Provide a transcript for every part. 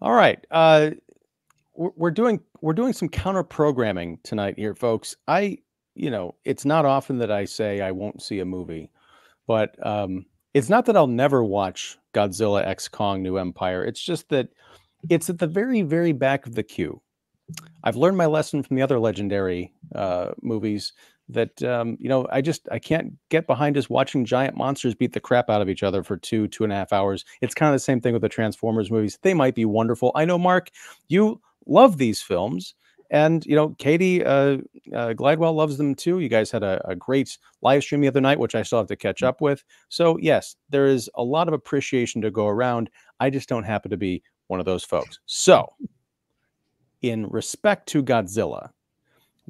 All right. Uh, we're doing we're doing some counter programming tonight here, folks. I, you know, it's not often that I say I won't see a movie, but um, it's not that I'll never watch Godzilla X Kong New Empire. It's just that it's at the very, very back of the queue. I've learned my lesson from the other legendary uh, movies that um, you know I just I can't get behind just watching giant monsters beat the crap out of each other for two two and a half hours. It's kind of the same thing with the Transformers movies. They might be wonderful. I know Mark, you love these films, and you know Katie uh, uh, Glidewell loves them too. You guys had a, a great live stream the other night, which I still have to catch up with. So yes, there is a lot of appreciation to go around. I just don't happen to be one of those folks. So, in respect to Godzilla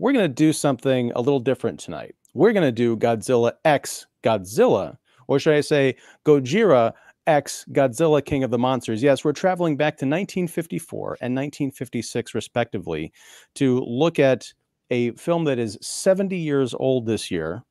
we're going to do something a little different tonight. We're going to do Godzilla X Godzilla, or should I say Gojira X Godzilla King of the Monsters. Yes, we're traveling back to 1954 and 1956, respectively, to look at a film that is 70 years old this year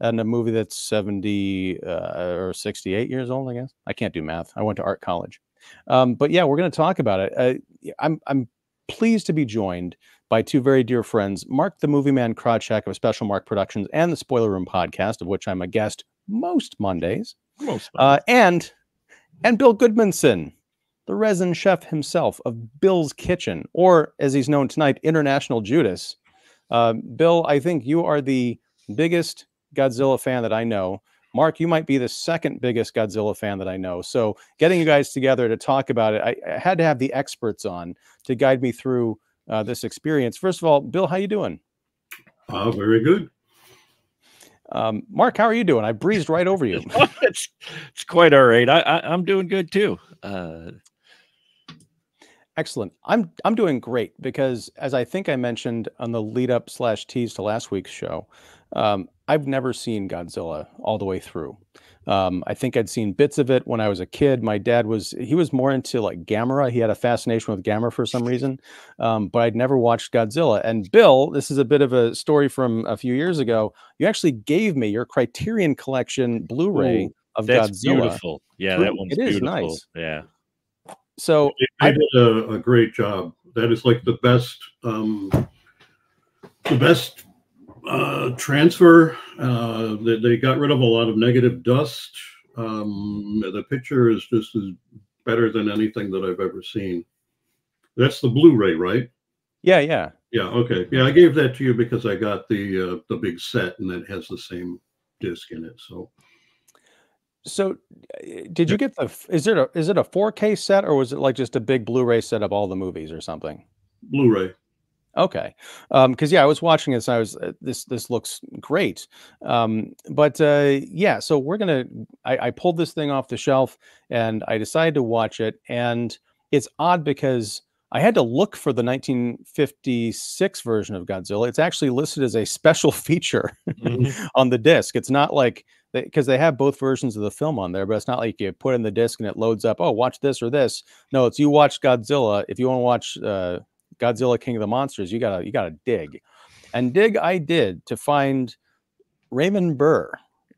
and a movie that's 70 uh, or 68 years old, I guess. I can't do math. I went to art college. Um, but yeah, we're going to talk about it. Uh, I'm, I'm pleased to be joined by two very dear friends, Mark the Movie Man Krawczyk of Special Mark Productions and the Spoiler Room podcast, of which I'm a guest most Mondays, most uh, and and Bill Goodmanson, the resin chef himself of Bill's Kitchen, or as he's known tonight, International Judas. Uh, Bill, I think you are the biggest Godzilla fan that I know. Mark, you might be the second biggest Godzilla fan that I know. So, getting you guys together to talk about it, I, I had to have the experts on to guide me through uh, this experience. First of all, Bill, how you doing? Uh, very good. Um, Mark, how are you doing? I breezed right over you. it's it's quite all right. I, I am doing good too. Uh, Excellent. I'm I'm doing great because as I think I mentioned on the lead up slash tease to last week's show, um, I've never seen Godzilla all the way through. Um, I think I'd seen bits of it when I was a kid. My dad was he was more into like Gamera. He had a fascination with Gamera for some reason, um, but I'd never watched Godzilla. And Bill, this is a bit of a story from a few years ago. You actually gave me your Criterion Collection Blu-ray Ooh, of that's Godzilla. Beautiful. Yeah, that one's it is beautiful. nice. Yeah. So I did a, a, great job. That is like the best, um, the best uh, transfer. Uh, they, they, got rid of a lot of negative dust. Um, the picture is just as better than anything that I've ever seen. That's the Blu-ray, right? Yeah, yeah, yeah. Okay, yeah. I gave that to you because I got the uh, the big set and it has the same disc in it. So, so did you get the? Is it a is it a 4K set or was it like just a big Blu-ray set of all the movies or something? Blu-ray. Okay, because um, yeah, I was watching this. I was uh, this this looks great, um, but uh, yeah. So we're gonna. I, I pulled this thing off the shelf and I decided to watch it, and it's odd because I had to look for the 1956 version of Godzilla. It's actually listed as a special feature mm-hmm. on the disc. It's not like because they, they, have both versions of the film on there, but it's not like you put in the disc and it loads up. Oh, watch this or this. No, it's you watch Godzilla. If you want to watch uh, Godzilla King of the Monsters, you gotta you gotta dig, and dig I did to find Raymond Burr,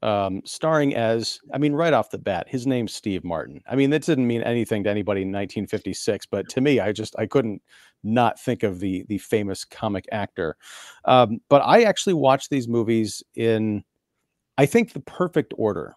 um, starring as I mean right off the bat, his name's Steve Martin. I mean that didn't mean anything to anybody in 1956, but to me, I just I couldn't not think of the the famous comic actor. Um, but I actually watched these movies in I think the perfect order.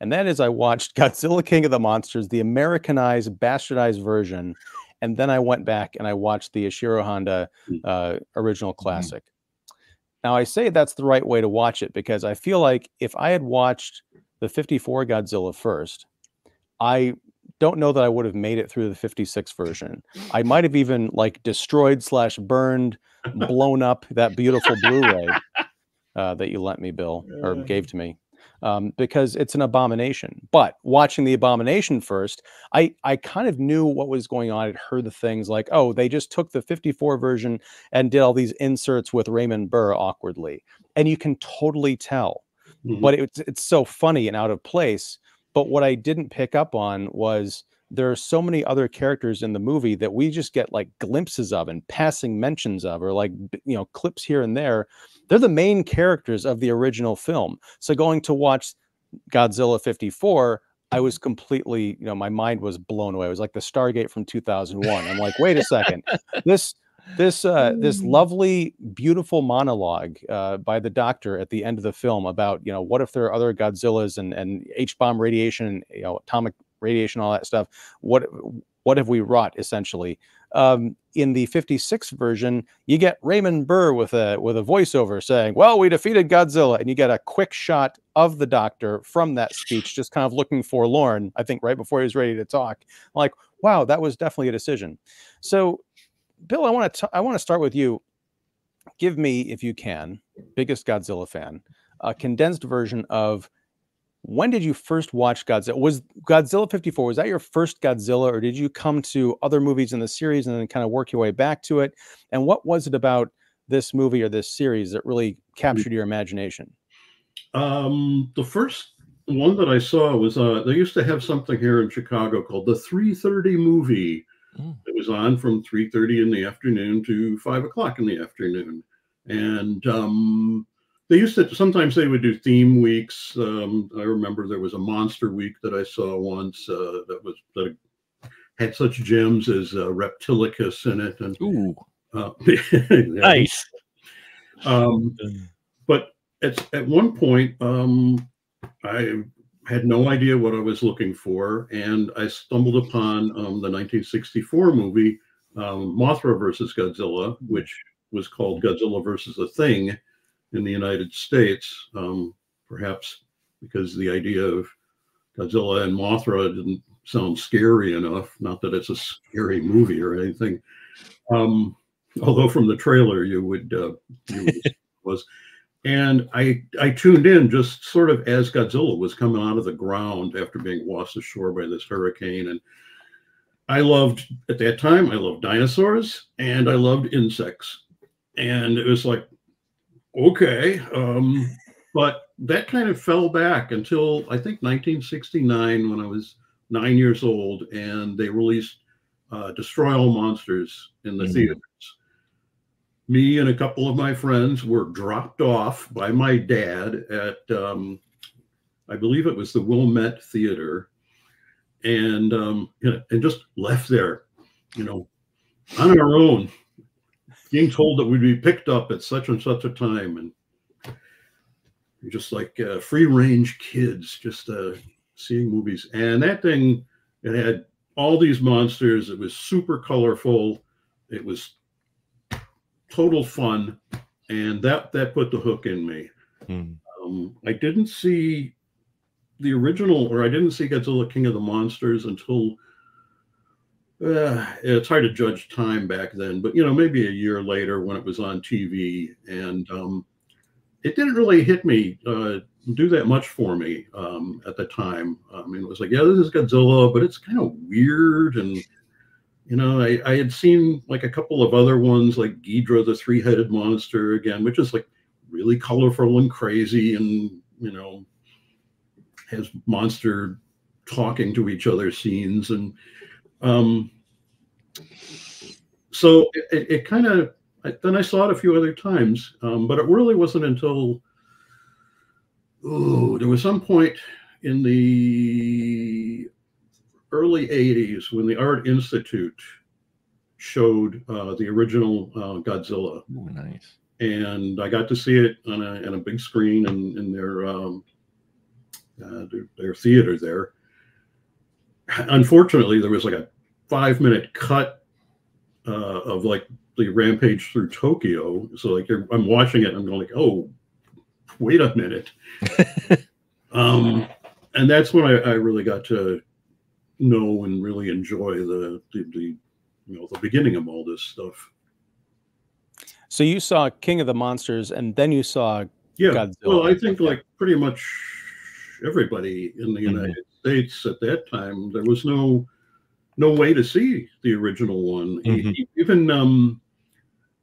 And that is, I watched Godzilla King of the Monsters, the Americanized, bastardized version, and then I went back and I watched the Ishiro Honda hmm. uh, original mm-hmm. classic. Mm-hmm. Now I say that's the right way to watch it because I feel like if I had watched the 54 Godzilla first, I don't know that I would have made it through the 56 version. I might have even like destroyed slash burned, blown up that beautiful Blu-ray uh, that you lent me, Bill, or gave to me um, because it's an abomination. But watching the abomination first, I I kind of knew what was going on. I'd heard the things like, oh, they just took the 54 version and did all these inserts with Raymond Burr awkwardly, and you can totally tell. Mm-hmm. But it's it's so funny and out of place. But what I didn't pick up on was there are so many other characters in the movie that we just get like glimpses of and passing mentions of or like you know clips here and there they're the main characters of the original film so going to watch godzilla 54 I was completely, you know, my mind was blown away. It was like the Stargate from 2001. I'm like, wait a second, this this uh, this Mm. lovely, beautiful monologue uh, by the doctor at the end of the film about, you know, what if there are other Godzillas and and H bomb radiation, you know, atomic radiation, all that stuff. What what have we wrought essentially? Um, in the 56 version, you get Raymond Burr with a with a voiceover saying, "Well, we defeated Godzilla," and you get a quick shot of the Doctor from that speech, just kind of looking forlorn. I think right before he was ready to talk. Like, wow, that was definitely a decision. So, Bill, I want to I want to start with you. Give me, if you can, biggest Godzilla fan, a condensed version of when did you first watch Godzilla? Was Godzilla 54, was that your first Godzilla, or did you come to other movies in the series and then kind of work your way back to it? And what was it about this movie or this series that really captured your imagination? Um, the first one that I saw was uh, they used to have something here in Chicago called the 3:30 movie. Mm. It was on from 3:30 in the afternoon to five o'clock in the afternoon, and um, they used to sometimes they would do theme weeks. Um, I remember there was a monster week that I saw once uh, that was that had such gems as uh, Reptilicus in it, and Ooh, uh, nice. Um, but at, at one point, um, I had no idea what I was looking for, and I stumbled upon um, the 1964 movie um, Mothra versus Godzilla, which was called Godzilla versus a Thing in the United States, um, perhaps because the idea of Godzilla and Mothra didn't sound scary enough. Not that it's a scary movie or anything. Um, although from the trailer you would, uh, you would was and I I tuned in just sort of as Godzilla was coming out of the ground after being washed ashore by this hurricane and I loved at that time I loved dinosaurs and I loved insects and it was like okay um but that kind of fell back until I think 1969 when I was 9 years old and they released uh, Destroy All Monsters in the Mhm. theaters me and a couple of my friends were dropped off by my dad at um, I believe it was the Wilmette Theater, and um, you know, and just left there, you know, on our own, being told that we'd be picked up at such and such a time, and just like uh, free range kids, just uh, seeing movies, and that thing it had all these monsters. It was super colorful. It was total fun, and that that put the hook in me. Hmm. Um, I didn't see the original, or I didn't see Godzilla King of the Monsters until uh, it's hard to judge time back then, but you know, maybe a year later when it was on TV, and um, it didn't really hit me, uh, do that much for me um, at the time. I mean, it was like, yeah, this is Godzilla, but it's kind of weird and you know, I, I had seen like a couple of other ones like Ghidra, the three headed monster, again, which is like really colorful and crazy and, you know, has monster talking to each other scenes. And um, so it, it, it kind of, then I saw it a few other times, um, but it really wasn't until, oh, there was some point in the early 80s when the Art Institute showed uh, the original uh, Godzilla. Ooh, nice. And I got to see it on a, on a big screen in, in their, um, uh, their, their theater there. Unfortunately, there was like a five minute cut uh, of like the rampage through Tokyo. So like you're, I'm watching it, and I'm going like, oh, wait a minute. um, and that's when I, I really got to know and really enjoy the, the, the you know the beginning of all this stuff. So you saw King of the Monsters, and then you saw Yeah. Godzilla. Well, I think like pretty much everybody in the Mhm. United States at that time, there was no no way to see the original one. E- Even um,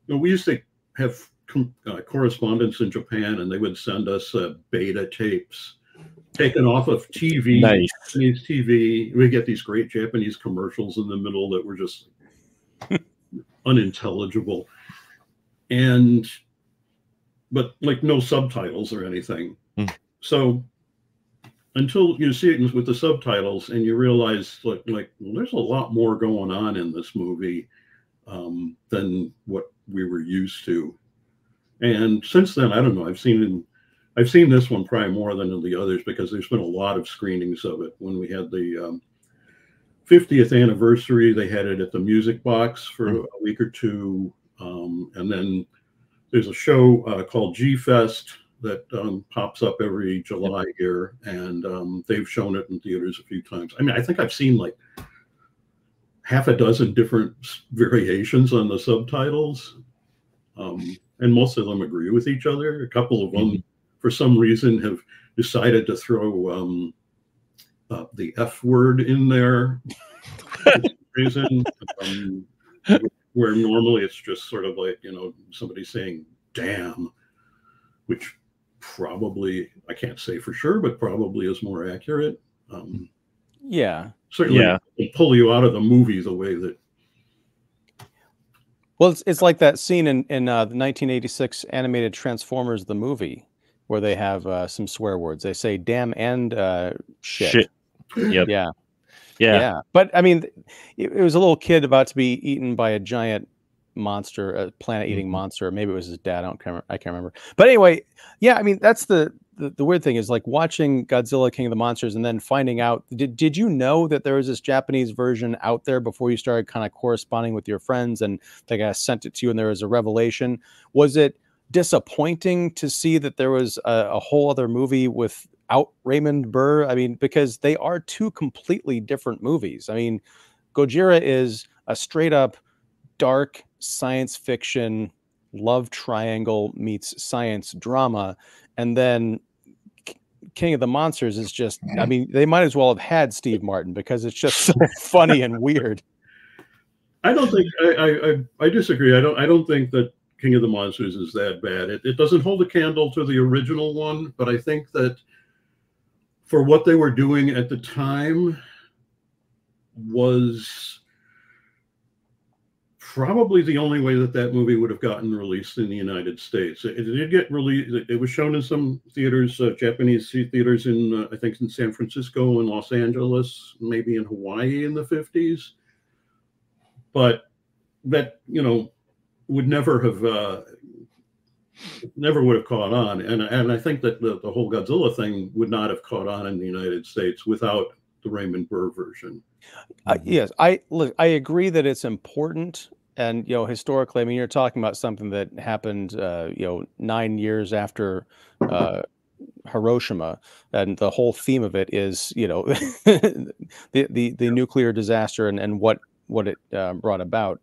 you know, we used to have com- uh, correspondence in Japan, and they would send us uh, beta tapes taken off of TV. Nice. Japanese TV. We get these great Japanese commercials in the middle that were just unintelligible, and but like no subtitles or anything. Hmm. So until you see it with the subtitles and you realize like like well, there's a lot more going on in this movie um, than what we were used to. And since then, I don't know. I've seen I've seen this one probably more than the others because there's been a lot of screenings of it. When we had the um, 50th anniversary, they had it at the Music Box for mm-hmm. a week or two, um, and then there's a show uh, called G Fest that um, pops up every July here, and um, they've shown it in theaters a few times. I mean, I think I've seen like half a dozen different variations on the subtitles, um, and most of them agree with each other. A couple of them, mm-hmm. for some reason, have decided to throw um, uh, the F word in there. reason, um, where normally it's just sort of like you know somebody saying "damn," which probably I can't say for sure, but probably is more accurate. Um, yeah, certainly yeah. pull you out of the movie the way that. Well, it's, it's like that scene in in uh, the 1986 animated Transformers the movie where they have uh, some swear words. They say "damn" and uh, "shit." shit. Yep. Yeah. Yeah. Yeah. But I mean, it, it was a little kid about to be eaten by a giant monster, a planet-eating mm-hmm. monster. Maybe it was his dad. I don't remember. I can't remember. But anyway, yeah. I mean, that's the, the the weird thing is like watching Godzilla King of the Monsters and then finding out. Did did you know that there was this Japanese version out there before you started kind of corresponding with your friends and they got sent it to you and there was a revelation? Was it disappointing to see that there was a, a whole other movie without Raymond Burr? I mean, because they are two completely different movies. I mean, Gojira is a straight up dark science fiction love triangle meets science drama and then king of the monsters is just i mean they might as well have had steve martin because it's just so funny and weird. I don't think I, I i disagree. I don't i don't think that king of the monsters is that bad. It, it doesn't hold a candle to the original one but i think that for what they were doing at the time was probably the only way that that movie would have gotten released in the United States. It, it did get released. It was shown in some theaters, uh, Japanese theaters in, uh, I think, in San Francisco and Los Angeles, maybe in Hawaii in the 50s. But that, you know, would never have, uh, never would have caught on. And, and I think that the, the whole Godzilla thing would not have caught on in the United States without the Raymond Burr version. Uh, yes, I look. I agree that it's important and you know, historically, I mean, you're talking about something that happened, uh, you know, nine years after uh, Hiroshima, and the whole theme of it is, you know, the, the the nuclear disaster and and what what it uh, brought about,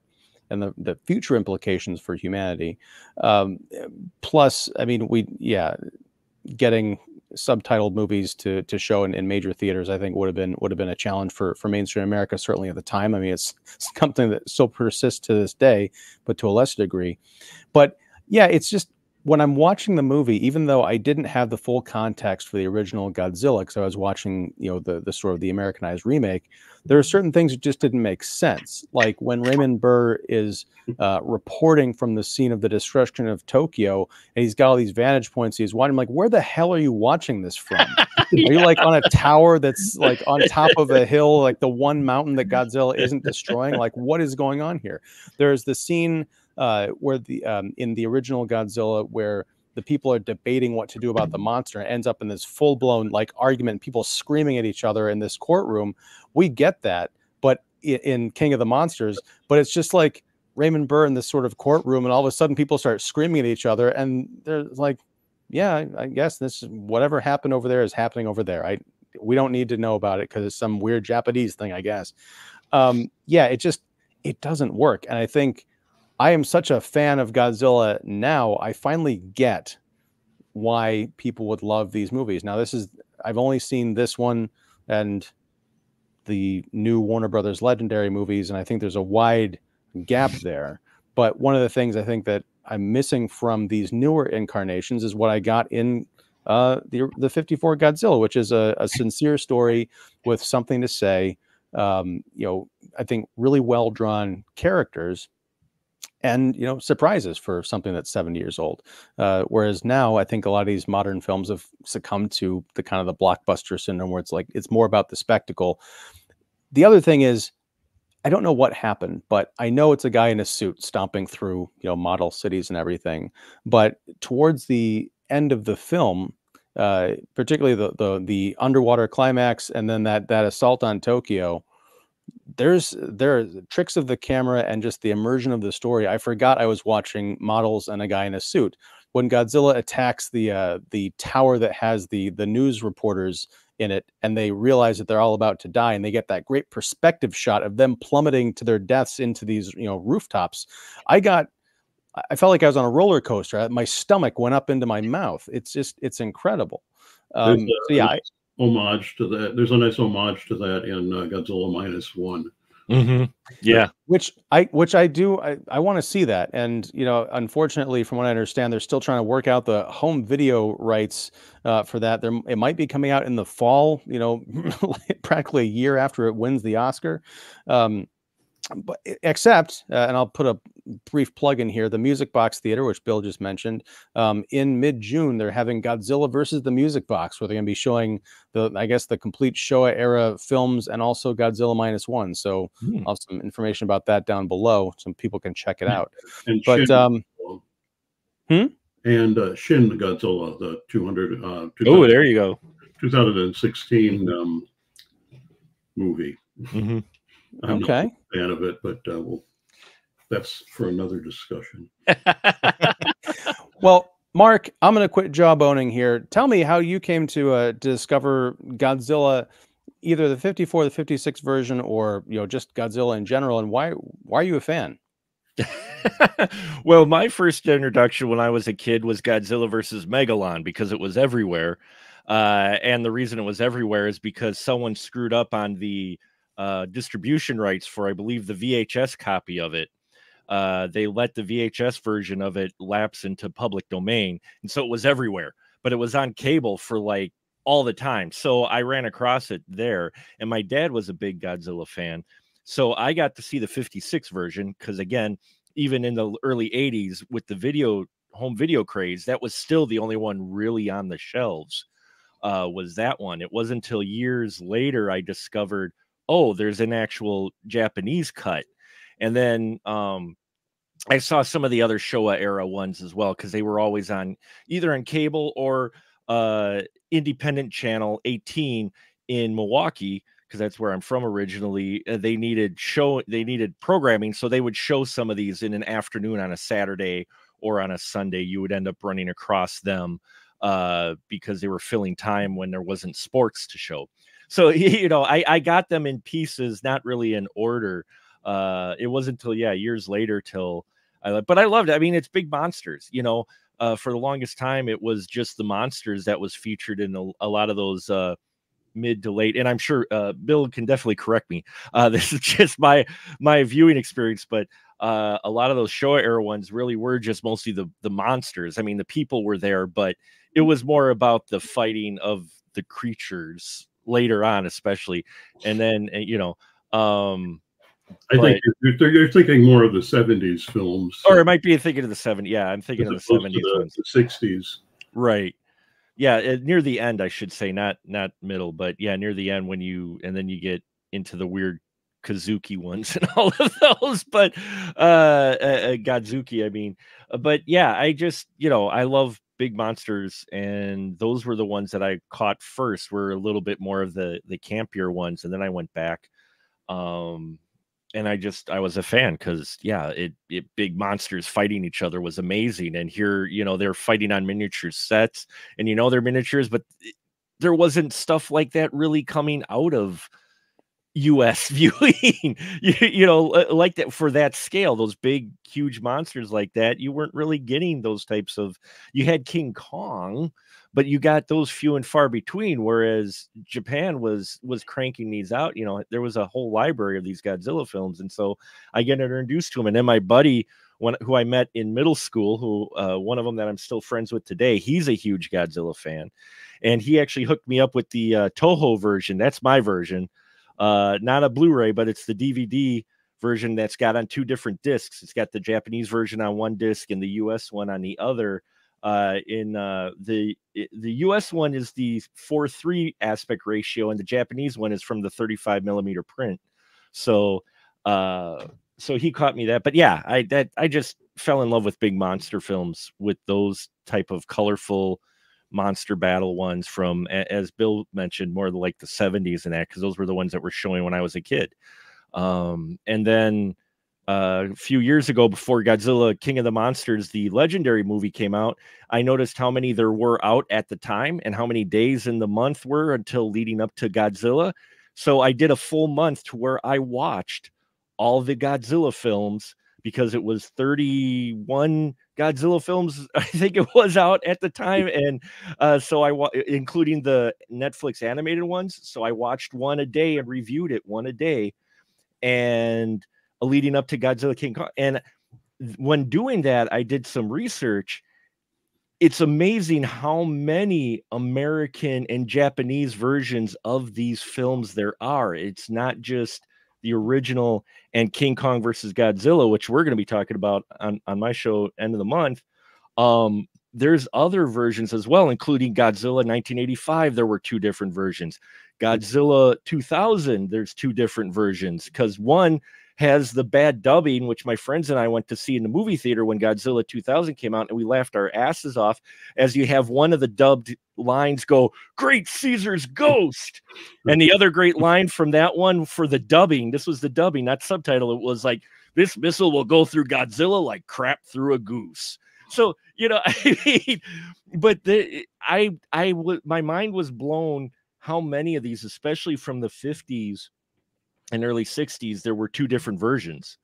and the the future implications for humanity. Um, plus, I mean, we yeah, getting subtitled movies to to show in, in major theaters, I think would have been would have been a challenge for for mainstream America certainly at the time. I mean, it's something that still persists to this day, but to a lesser degree. But yeah, it's just when I'm watching the movie, even though I didn't have the full context for the original Godzilla, because I was watching, you know, the the sort of the Americanized remake, there are certain things that just didn't make sense. Like when Raymond Burr is uh, reporting from the scene of the destruction of Tokyo, and he's got all these vantage points. He's watching. I'm like, where the hell are you watching this from? yeah. Are you like on a tower that's like on top of a hill, like the one mountain that Godzilla isn't destroying? Like, what is going on here? There's the scene uh, where the um, in the original Godzilla where the people are debating what to do about the monster and ends up in this full blown like argument, people screaming at each other in this courtroom. We get that, but in King of the Monsters, but it's just like Raymond Burr in this sort of courtroom, and all of a sudden people start screaming at each other, and they're like, "Yeah, I guess this whatever happened over there is happening over there. I we don't need to know about it because it's some weird Japanese thing, I guess." Um, yeah, it just it doesn't work, and I think I am such a fan of Godzilla now. I finally get why people would love these movies. Now, this is I've only seen this one and the new Warner Brothers Legendary movies, and I think there's a wide gap there. But one of the things I think that I'm missing from these newer incarnations is what I got in uh, the the 54 Godzilla, which is a, a sincere story with something to say. Um, you know, I think really well drawn characters and you know surprises for something that's 70 years old. Uh, whereas now i think a lot of these modern films have succumbed to the kind of the blockbuster syndrome where it's like it's more about the spectacle. The other thing is i don't know what happened but i know it's a guy in a suit stomping through you know model cities and everything but towards the end of the film uh, particularly the, the the underwater climax and then that that assault on tokyo there's there are tricks of the camera and just the immersion of the story. I forgot I was watching models and a guy in a suit. When Godzilla attacks the uh, the tower that has the the news reporters in it, and they realize that they're all about to die, and they get that great perspective shot of them plummeting to their deaths into these you know rooftops. I got I felt like I was on a roller coaster. My stomach went up into my mouth. It's just it's incredible. Um, so yeah, I, homage to that. There's a nice homage to that in uh, Godzilla minus one. Mm-hmm. Yeah, which I which I do I, I want to see that, and you know, unfortunately, from what I understand, they're still trying to work out the home video rights uh, for that. There, it might be coming out in the fall. You know, practically a year after it wins the Oscar. Um, but except, uh, and I'll put a brief plug in here, the Music Box Theater, which Bill just mentioned, um, in mid-June they're having Godzilla versus the Music Box, where they're going to be showing the, I guess, the complete Showa era films and also Godzilla minus one. So hmm. I'll have some information about that down below, so people can check it out. And but Shin, um, hmm? and uh, Shin Godzilla, the 200. Uh, oh, there you go. 2016 um, movie. Mm-hmm. I'm okay. not a fan of it, but uh, we'll, that's for another discussion. well, Mark, I'm going to quit jawboning here. Tell me how you came to uh, discover Godzilla, either the 54, the 56 version, or you know just Godzilla in general, and why why are you a fan? well, my first introduction when I was a kid was Godzilla versus Megalon because it was everywhere. Uh, and the reason it was everywhere is because someone screwed up on the uh, distribution rights for, I believe, the VHS copy of it. Uh, they let the VHS version of it lapse into public domain, and so it was everywhere. But it was on cable for like all the time. So I ran across it there, and my dad was a big Godzilla fan. So I got to see the 56 version because, again, even in the early 80s with the video home video craze, that was still the only one really on the shelves. Uh, was that one? It wasn't until years later I discovered oh, there's an actual Japanese cut. And then um, I saw some of the other Showa era ones as well because they were always on either on cable or uh, independent channel 18 in Milwaukee because that's where I'm from originally. Uh, they needed show they needed programming, so they would show some of these in an afternoon on a Saturday or on a Sunday. You would end up running across them uh, because they were filling time when there wasn't sports to show so you know I, I got them in pieces not really in order uh it wasn't until yeah years later till i but i loved it i mean it's big monsters you know uh for the longest time it was just the monsters that was featured in a, a lot of those uh mid to late and i'm sure uh bill can definitely correct me uh this is just my my viewing experience but uh a lot of those Showa era ones really were just mostly the the monsters i mean the people were there but it was more about the fighting of the creatures later on, especially. And then eh, you know, um, I but, think you're, you're, thinking more of the '70s films, or it might be thinking of the '70s. Yeah, I'm thinking of the '70s the, ones, the '60s. Right. Yeah, eh, near the end, I should say, not not middle, but yeah, near the end when you and then you get into the weird Kazuki ones and all of those, but uh, uh Godzooky, I mean, uh, but yeah, I just you know I love big monsters and those were the ones that i caught first were a little bit more of the the campier ones and then i went back um and i just i was a fan because yeah it, it big monsters fighting each other was amazing and here you know they're fighting on miniature sets and you know they're miniatures but there wasn't stuff like that really coming out of US viewing, you, you, know, like that for that scale, those big, huge monsters like that, you weren't really getting those types of. You had King Kong, but you got those few and far between. Whereas Japan was was cranking these out. You know, there was a whole library of these Godzilla films, and so I get introduced to them. And then my buddy, who I met in middle school, who uh, one of them that I'm still friends with today, he's a huge Godzilla fan, and he actually hooked me up with the uh, Toho version. That's my version uh, not a Blu-ray, but it's the DVD version that's got on two different discs. It's got the Japanese version on one disc and the US one on the other. Uh, in uh, the the US one is the 4 3 aspect ratio, and the Japanese one is from the 35 millimeter print. So, uh, so he caught me that. But yeah, I that I just fell in love with big monster films with those type of colorful monster battle ones from as bill mentioned more like the 70s and that because those were the ones that were showing when i was a kid. Um, and then uh, a few years ago before godzilla king of the monsters the legendary movie came out i noticed how many there were out at the time and how many days in the month were until leading up to godzilla. So i did a full month to where i watched all the godzilla films because it was 31 Godzilla films, I think it was out at the time, and uh, so I wa- including the Netflix animated ones. So I watched one a day and reviewed it one a day, and uh, leading up to Godzilla King Kong. And when doing that, I did some research. It's amazing how many American and Japanese versions of these films there are. It's not just the original and King Kong versus Godzilla, which we're going to be talking about on, on my show end of the month. Um, there's other versions as well, including Godzilla 1985. There were two different versions. Godzilla 2000, there's two different versions because one has the bad dubbing, which my friends and I went to see in the movie theater when Godzilla 2000 came out, and we laughed our asses off as you have one of the dubbed lines go, Great Caesar's ghost. and the other great line from that one for the dubbing, this was the dubbing, not subtitle, it was like, This missile will go through Godzilla like crap through a goose. So, you know, I mean, but the, I, I, my mind was blown how many of these, especially from the 50s and early 60s there were two different versions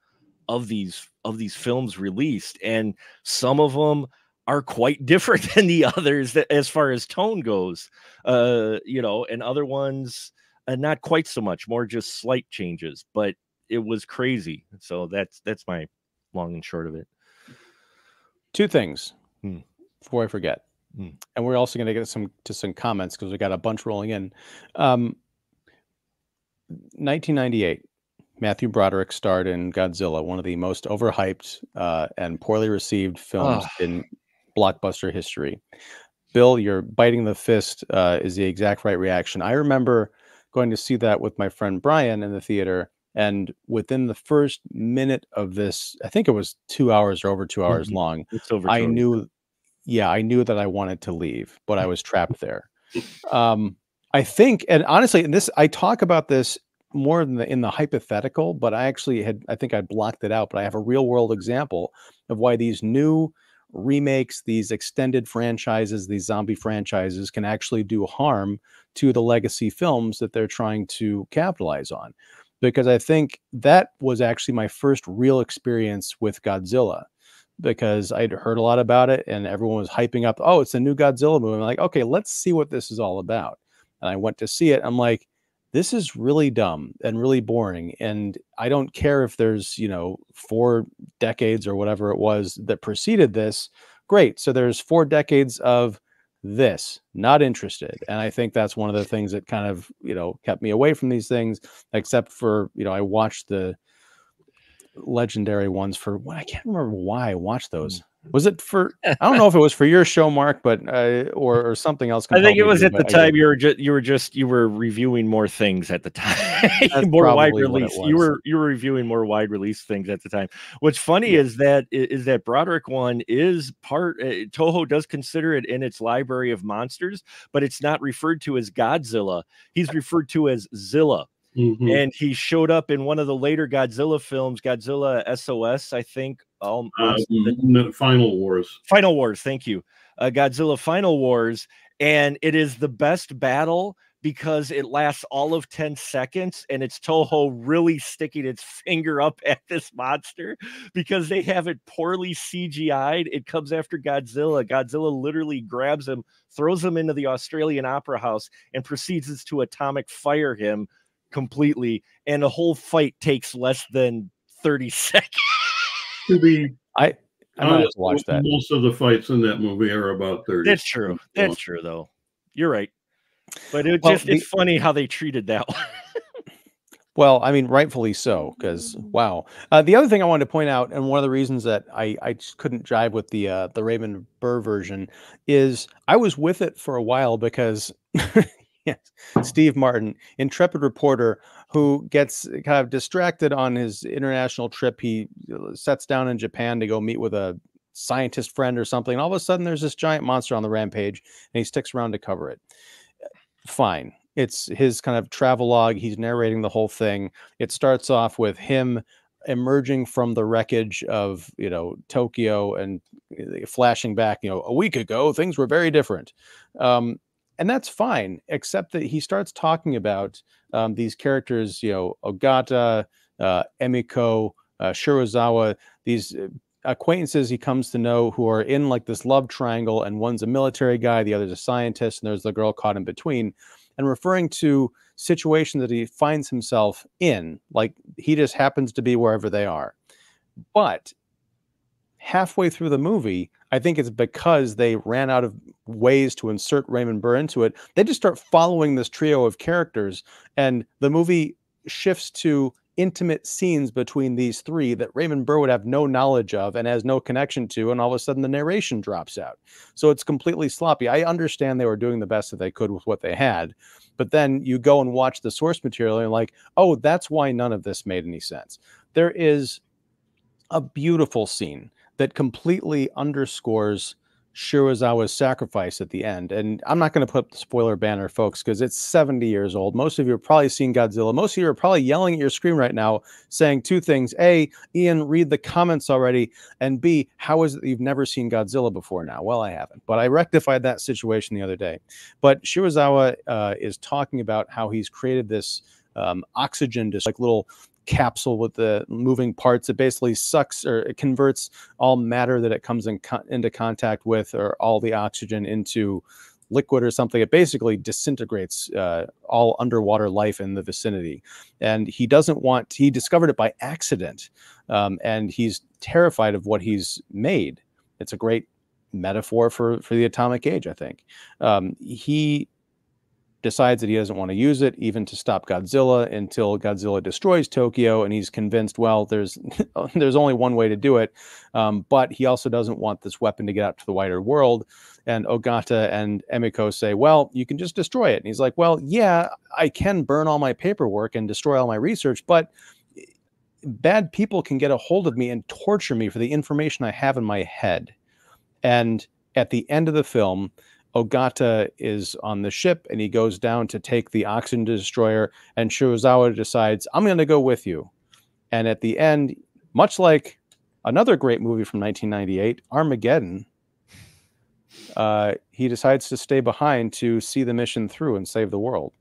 of these of these films released and some of them are quite different than the others that, as far as tone goes uh you know and other ones uh, not quite so much more just slight changes but it was crazy so that's that's my long and short of it two things hmm. before i forget hmm. and we're also going to get some to some comments because we got a bunch rolling in um 1998, Matthew Broderick starred in Godzilla, one of the most overhyped uh, and poorly received films oh. in blockbuster history. Bill, you're biting the fist uh, is the exact right reaction. I remember going to see that with my friend Brian in the theater, and within the first minute of this, I think it was two hours or over two hours mm-hmm. long. I knew, yeah, I knew that I wanted to leave, but I was trapped there. Um, I think, and honestly, and this I talk about this more than the in the hypothetical, but I actually had I think I blocked it out. But I have a real world example of why these new remakes, these extended franchises, these zombie franchises can actually do harm to the legacy films that they're trying to capitalize on. Because I think that was actually my first real experience with Godzilla because I'd heard a lot about it and everyone was hyping up, oh, it's a new Godzilla movie. I'm like, okay, let's see what this is all about and I went to see it. I'm like, this is really dumb and really boring. And I don't care if there's, you know, four decades or whatever it was that preceded this. Great. So there's four decades of this, not interested. And I think that's one of the things that kind of, you know, kept me away from these things, except for, you know, I watched the legendary ones for what I can't remember why I watched hmm. those. Was it for? I don't know if it was for your show, Mark, but uh, or or something else. I think it was at the time you were just you were just you were reviewing more things at the time, more wide release. You were you were reviewing more wide release things at the time. What's funny yeah. is that is that Broderick one is part. Uh, Toho does consider it in its library of monsters, but it's not referred to as Godzilla. He's referred to as Zilla. Mm-hmm. And he showed up in one of the later Godzilla films, Godzilla SOS, I think. Um, uh, the, Final Wars. Final Wars. Thank you. Uh, Godzilla Final Wars. And it is the best battle because it lasts all of 10 seconds and it's Toho really sticking its finger up at this monster because they have it poorly CGI'd. It comes after Godzilla. Godzilla literally grabs him, throws him into the Australian Opera House, and proceeds to atomic fire him completely, and a whole fight takes less than 30 seconds. to be I I might have to watch that. Most of the fights in that movie are about 30. That's true. That's true though. You're right. But it well, just the, it's funny how they treated that one. Well, I mean, rightfully so, because wow. Uh, the other thing I wanted to point out, and one of the reasons that I I just couldn't jive with the uh, the Raymond Burr version, is I was with it for a while because yes, Steve Martin, intrepid reporter who gets kind of distracted on his international trip. He sets down in Japan to go meet with a scientist friend or something. And all of a sudden, there's this giant monster on the rampage, and he sticks around to cover it. Fine. It's his kind of travelogue. He's narrating the whole thing. It starts off with him emerging from the wreckage of you know Tokyo and uh, flashing back. You know, a week ago things were very different, um, and that's fine. Except that he starts talking about um, these characters. You know, Ogata, uh, Emiko, uh, Serizawa. These uh, acquaintances he comes to know who are in like this love triangle, and one's a military guy, the other's a scientist, and there's the girl caught in between, and referring to situations that he finds himself in, like he just happens to be wherever they are. But halfway through the movie, I think it's because they ran out of ways to insert Raymond Burr into it. They just start following this trio of characters, and the movie shifts to intimate scenes between these three that Raymond Burr would have no knowledge of and has no connection to, and all of a sudden the narration drops out. So it's completely sloppy. I understand they were doing the best that they could with what they had, but then you go and watch the source material and like, oh, that's why none of this made any sense. There is a beautiful scene that completely underscores Serizawa's sacrifice at the end. And I'm not going to put the spoiler banner, folks, because it's 70 years old. Most of you have probably seen Godzilla. Most of you are probably yelling at your screen right now, saying two things. A, Ian, read the comments already. And B, how is it you've never seen Godzilla before now? Well, I haven't, but I rectified that situation the other day. But Serizawa uh, is talking about how he's created this um, oxygen, just like little capsule with the moving parts. It basically sucks or it converts all matter that it comes in co- into contact with or all the oxygen into liquid or something. It basically disintegrates uh, all underwater life in the vicinity. And he doesn't want, he discovered it by accident. Um, and he's terrified of what he's made. It's a great metaphor for, for the atomic age, I think. Um, he decides that he doesn't want to use it even to stop Godzilla until Godzilla destroys Tokyo and he's convinced well there's there's only one way to do it um, but he also doesn't want this weapon to get out to the wider world. And Ogata and Emiko say well you can just destroy it. And he's like well yeah I can burn all my paperwork and destroy all my research but eh, bad people can get a hold of me and torture me for the information I have in my head. And at the end of the film Ogata is on the ship and he goes down to take the oxygen destroyer, and Serizawa decides, I'm going to go with you. And at the end, much like another great movie from 1998, Armageddon, uh, he decides to stay behind to see the mission through and save the world.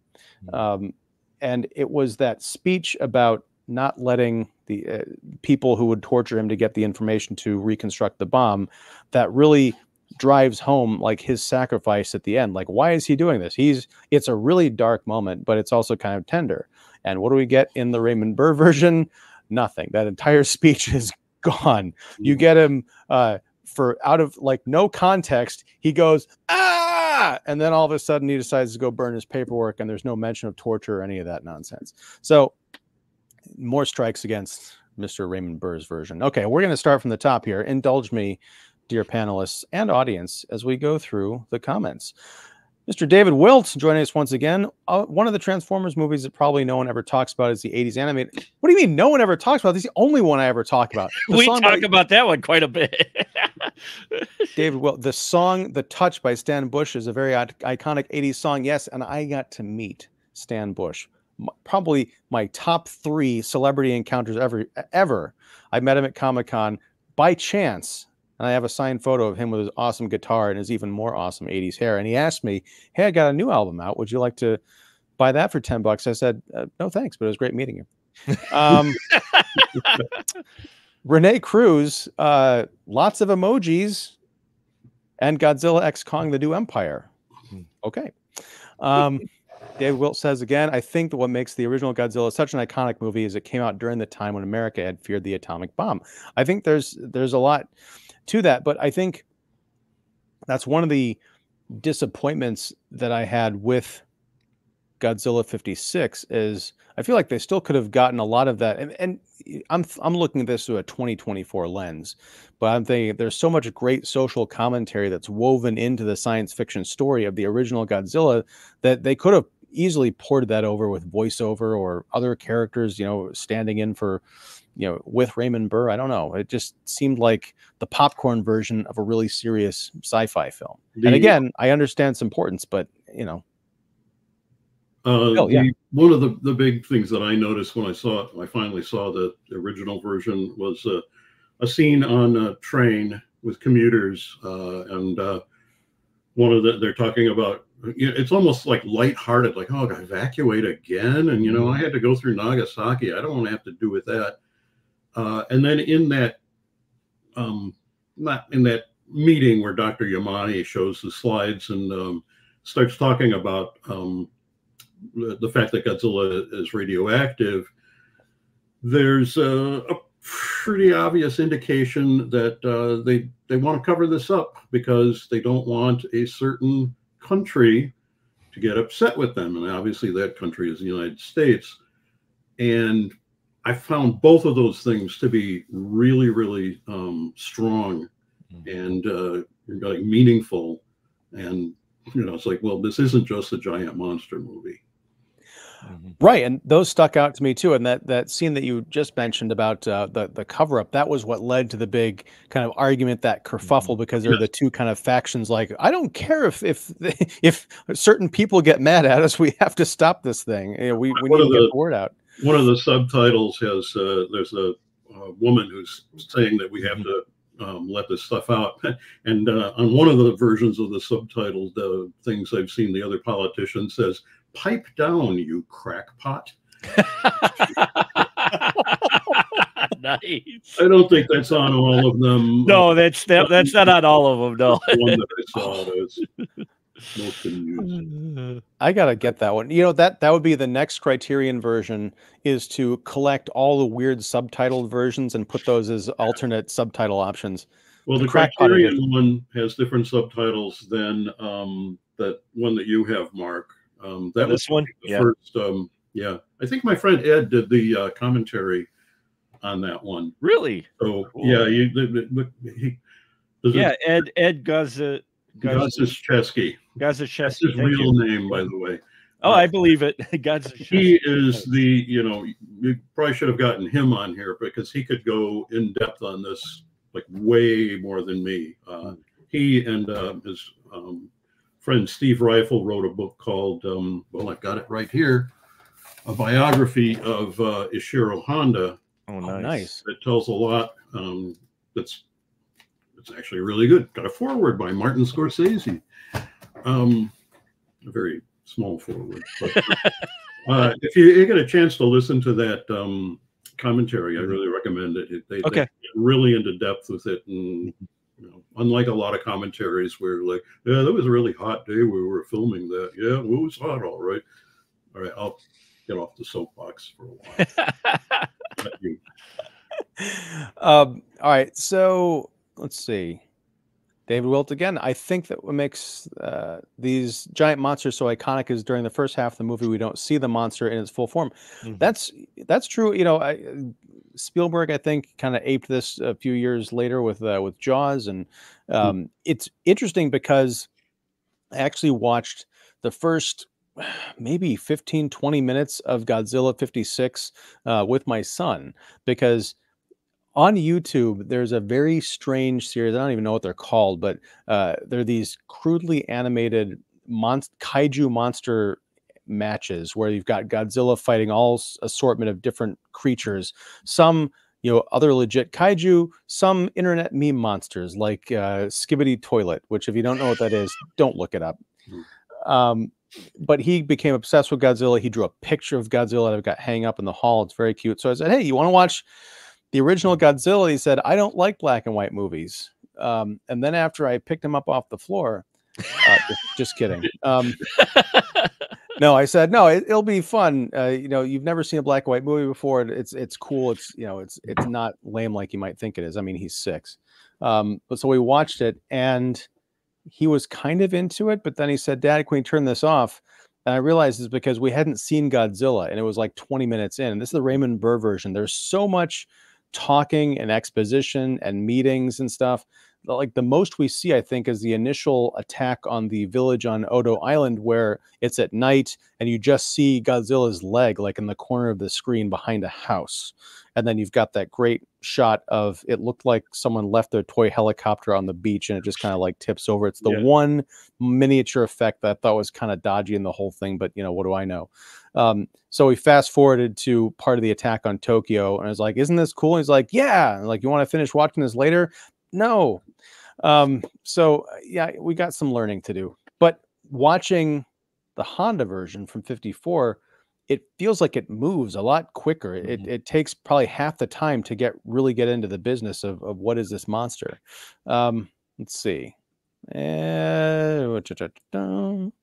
Hmm. Um, and it was that speech about not letting the uh, people who would torture him to get the information to reconstruct the bomb that really drives home like his sacrifice at the end. Like, why is he doing this? He's it's a really dark moment, but it's also kind of tender. And what do we get in the Raymond Burr version? Nothing. That entire speech is gone. You get him uh, for out of like no context. He goes ah, and then all of a sudden he decides to go burn his paperwork, and there's no mention of torture or any of that nonsense. So more strikes against Mr. Raymond Burr's version. Okay, we're going to start from the top here. Indulge me dear panelists and audience, as we go through the comments. Mr. David Wilt joining us once again. Uh, one of the Transformers movies that probably no one ever talks about is the 80s animated. What do you mean no one ever talks about? This is the only one I ever talk about. We talk by, about that one quite a bit. David Wilt, the song The Touch by Stan Bush is a very iconic 80s song. Yes, and I got to meet Stan Bush. Probably my top three celebrity encounters ever. Ever. I met him at Comic Con by chance and I have a signed photo of him with his awesome guitar and his even more awesome 80s hair. And he asked me, Hey, I got a new album out. Would you like to buy that for 10 bucks? I said, uh, No, thanks, but it was great meeting you. Um, Renee Cruz, uh, lots of emojis, and Godzilla X Kong, the new Empire. Hmm. Okay. Um, Dave Wilt says again, I think that what makes the original Godzilla such an iconic movie is it came out during the time when America had feared the atomic bomb. I think there's there's a lot to that. But I think that's one of the disappointments that I had with Godzilla 56 is I feel like they still could have gotten a lot of that. And, and I'm I'm looking at this through a 2024 lens, but I'm thinking there's so much great social commentary that's woven into the science fiction story of the original Godzilla that they could have easily ported that over with voiceover or other characters, you know, standing in for, you know, with Raymond Burr. I don't know. It just seemed like the popcorn version of a really serious sci-fi film. The- and again, I understand its importance, but you know, Uh, Oh, yeah. the- One of the, the big things that I noticed when I saw it, I finally saw the original version, was uh, a scene on a train with commuters, uh, and uh, one of the they're talking about. It's almost like lighthearted, like oh, to evacuate again, and you know, I had to go through Nagasaki. I don't want to have to do with that. Uh, and then in that, um, not in that meeting where Dr. Yamane shows the slides and um, starts talking about um, the, the fact that Godzilla is radioactive, there's a, a pretty obvious indication that uh, they they want to cover this up because they don't want a certain country to get upset with them, and obviously that country is the United States. And I found both of those things to be really, really um, strong and uh, like meaningful. And you know, it's like, well, this isn't just a giant monster movie. Mhm. Right, and those stuck out to me too. And that that scene that you just mentioned about uh, the the cover up, that was what led to the big kind of argument, that kerfuffle, because they're Yes. the two kind of factions. Like, I don't care if if if certain people get mad at us, we have to stop this thing. You know, we we One need to get the- the word out. One of the subtitles has uh, there's a, a woman who's saying that we have to um, let this stuff out, and uh, on one of the versions of the subtitle, the things I've seen the other politician says, "Pipe down, you crackpot." nice. I don't think that's on all of them. No, that's that, that's not on all of them. No. the one that I saw that's most amusing. I gotta get that one. You know that that would be the next Criterion version is to collect all the weird subtitled versions and put those as alternate subtitle options. Well, The the Criterion one has different subtitles than um, that one that you have, Mark. Um, that was this one, the yeah. first. Um, yeah, I think my friend Ed did the uh, commentary on that one. Really? So Cool. yeah, you, the, the, he, Yeah, Ed Ed Gaza Godziszewski. That's Gazacheski. his real name, by the way. Oh, I believe it. Gazacheski. He is the, you know, you probably should have gotten him on here because he could go in depth on this, like way more than me. Uh, he and uh, his um, friend Steve Ryfle wrote a book called, um, well, I've got it right here, a biography of uh, Ishiro Honda Oh, Oh, nice. It tells a lot. Um, that's it's actually really good. Got a foreword by Martin Scorsese. Um, a very small foreword. but uh, if you, you get a chance to listen to that um, commentary, I really recommend it. it they, they get really into depth with it, and you know, unlike a lot of commentaries where like, yeah, that was a really hot day. We were filming that. Yeah, it was hot, all right. All right, I'll get off the soapbox for a while. Um, all right, so let's see. David Wilt again. I think that what makes uh, these giant monsters so iconic is during the first half of the movie we don't see the monster in its full form. Mhm. That's that's true. You know, I, Spielberg I think kind of aped this a few years later with uh, with Jaws, and um, it's interesting because I actually watched the first maybe 15 20 minutes of Godzilla 56 uh, with my son because on YouTube, there's a very strange series. I don't even know what they're called, but uh, they're these crudely animated monst- kaiju monster matches where you've got Godzilla fighting all assortment of different creatures. Some, you know, other legit kaiju. Some internet meme monsters like uh, Skibidi Toilet, which if you don't know what that is, don't look it up. Um, but he became obsessed with Godzilla. He drew a picture of Godzilla that I've got hanging up in the hall. It's very cute. So I said, "Hey, you want to watch?" The original Godzilla, he said, I don't like black and white movies. Um, and then after I picked him up off the floor, uh, just, just kidding. Um, no, I said, no, it, will be fun. Uh, you know, you've never seen a black and white movie before. It's, it's cool. It's, you know, it's, it's not lame like you might think it is. I mean, he's six. Um, but so we watched it and he was kind of into it, but then he said, Dad, can we turn this off? And I realized it's because we hadn't seen Godzilla and it was like 20 minutes in. And this is the Raymond Burr version. There's so much talking and exposition and meetings and stuff. Like the most we see, I think, is the initial attack on the village on Odo Island, where it's at night and you just see Godzilla's leg, like in the corner of the screen behind a house. And then you've got that great shot of it looked like someone left their toy helicopter on the beach and it just kind of like tips over. It's the Yeah. one miniature effect that I thought was kind of dodgy in the whole thing, but you know, what do I know? Um, so we fast forwarded to part of the attack on Tokyo, and I was like, "Isn't this cool?" And he's like, "Yeah." And like, you want to finish watching this later? No. Um, so uh, yeah, we got some learning to do. But watching the Honda version from '54, it feels like it moves a lot quicker. It Mhm. it takes probably half the time to get really get into the business of of what is this monster. Um, let's see. Uh,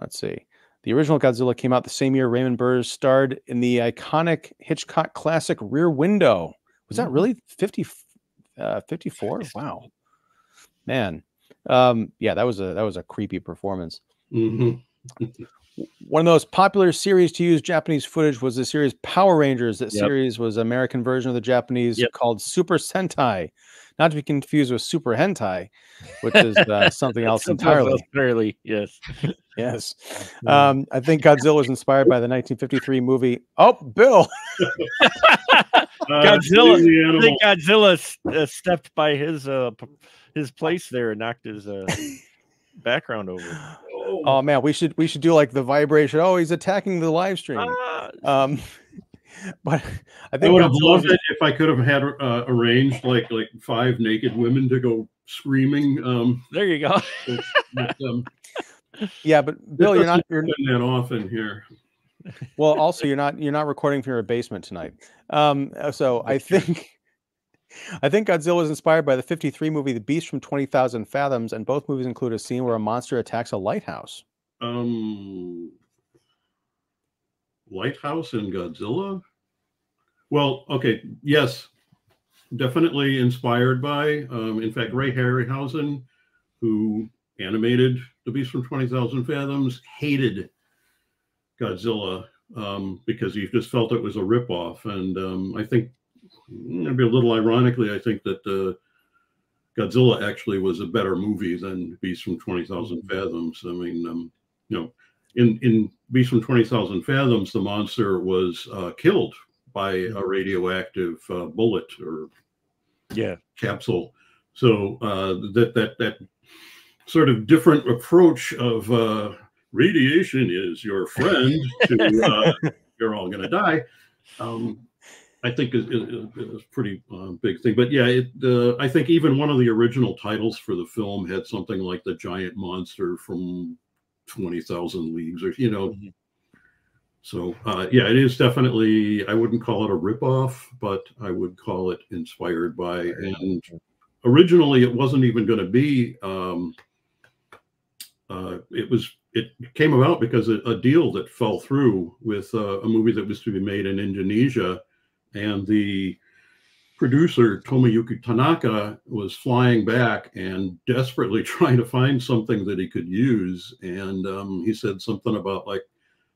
let's see. The original Godzilla came out the same year Raymond Burr starred in the iconic Hitchcock classic Rear Window. Was that Mhm. really 50 uh 54? Wow. Man. Um yeah, that was a that was a creepy performance. Mhm. One of the most popular series to use Japanese footage was the series Power Rangers. That Yep. series was American version of the Japanese Yep. called Super Sentai, not to be confused with Super Hentai, which is uh, something else entirely. entirely, yes. Yes. Um, I think Godzilla was inspired by the 1953 movie. Oh, Bill. Uh, Godzilla- the I think Godzilla uh, stepped by his uh his place there and knocked his uh background over. Oh man, we should we should do like the vibration. Oh, he's attacking the live stream. Ah, Um, but I I think would have loved it if I could have had uh, arranged like like five naked women to go screaming. Um, there you go. but, um, Yeah, but Bill, you're not. You're happen that often here. well. Also, you're not. You're not recording from your basement tonight. Um, so I true. think. I think Godzilla was inspired by the 53 movie The Beast from 20,000 Fathoms, and both movies include a scene where a monster attacks a lighthouse. Um, Lighthouse and Godzilla. Well, okay, yes, definitely inspired by. Um, in fact, Ray Harryhausen, who animated The Beast from Twenty Thousand Fathoms, hated Godzilla um, because he just felt it was a ripoff. And um, I think maybe a little ironically, I think that uh, Godzilla actually was a better movie than Beast from Twenty Thousand Fathoms. I mean, um, you know, in in Beast from Twenty Thousand Fathoms, the monster was uh, killed by a radioactive uh, bullet or Yeah. capsule. So uh, that that that sort of different approach of uh, radiation is your friend to uh, you're all going to die. Um, I think is, is, is a pretty uh, big thing. But yeah, it, uh, I think even one of the original titles for the film had something like the giant monster from twenty thousand leagues, or you know. Mhm. So uh, yeah, it is definitely. I wouldn't call it a ripoff, but I would call it inspired by. And originally, it wasn't even going to be. Um, uh, it was. It came about because a, a deal that fell through with uh, a movie that was to be made in Indonesia, and the producer Tomoyuki Tanaka was flying back and desperately trying to find something that he could use. And um, he said something about like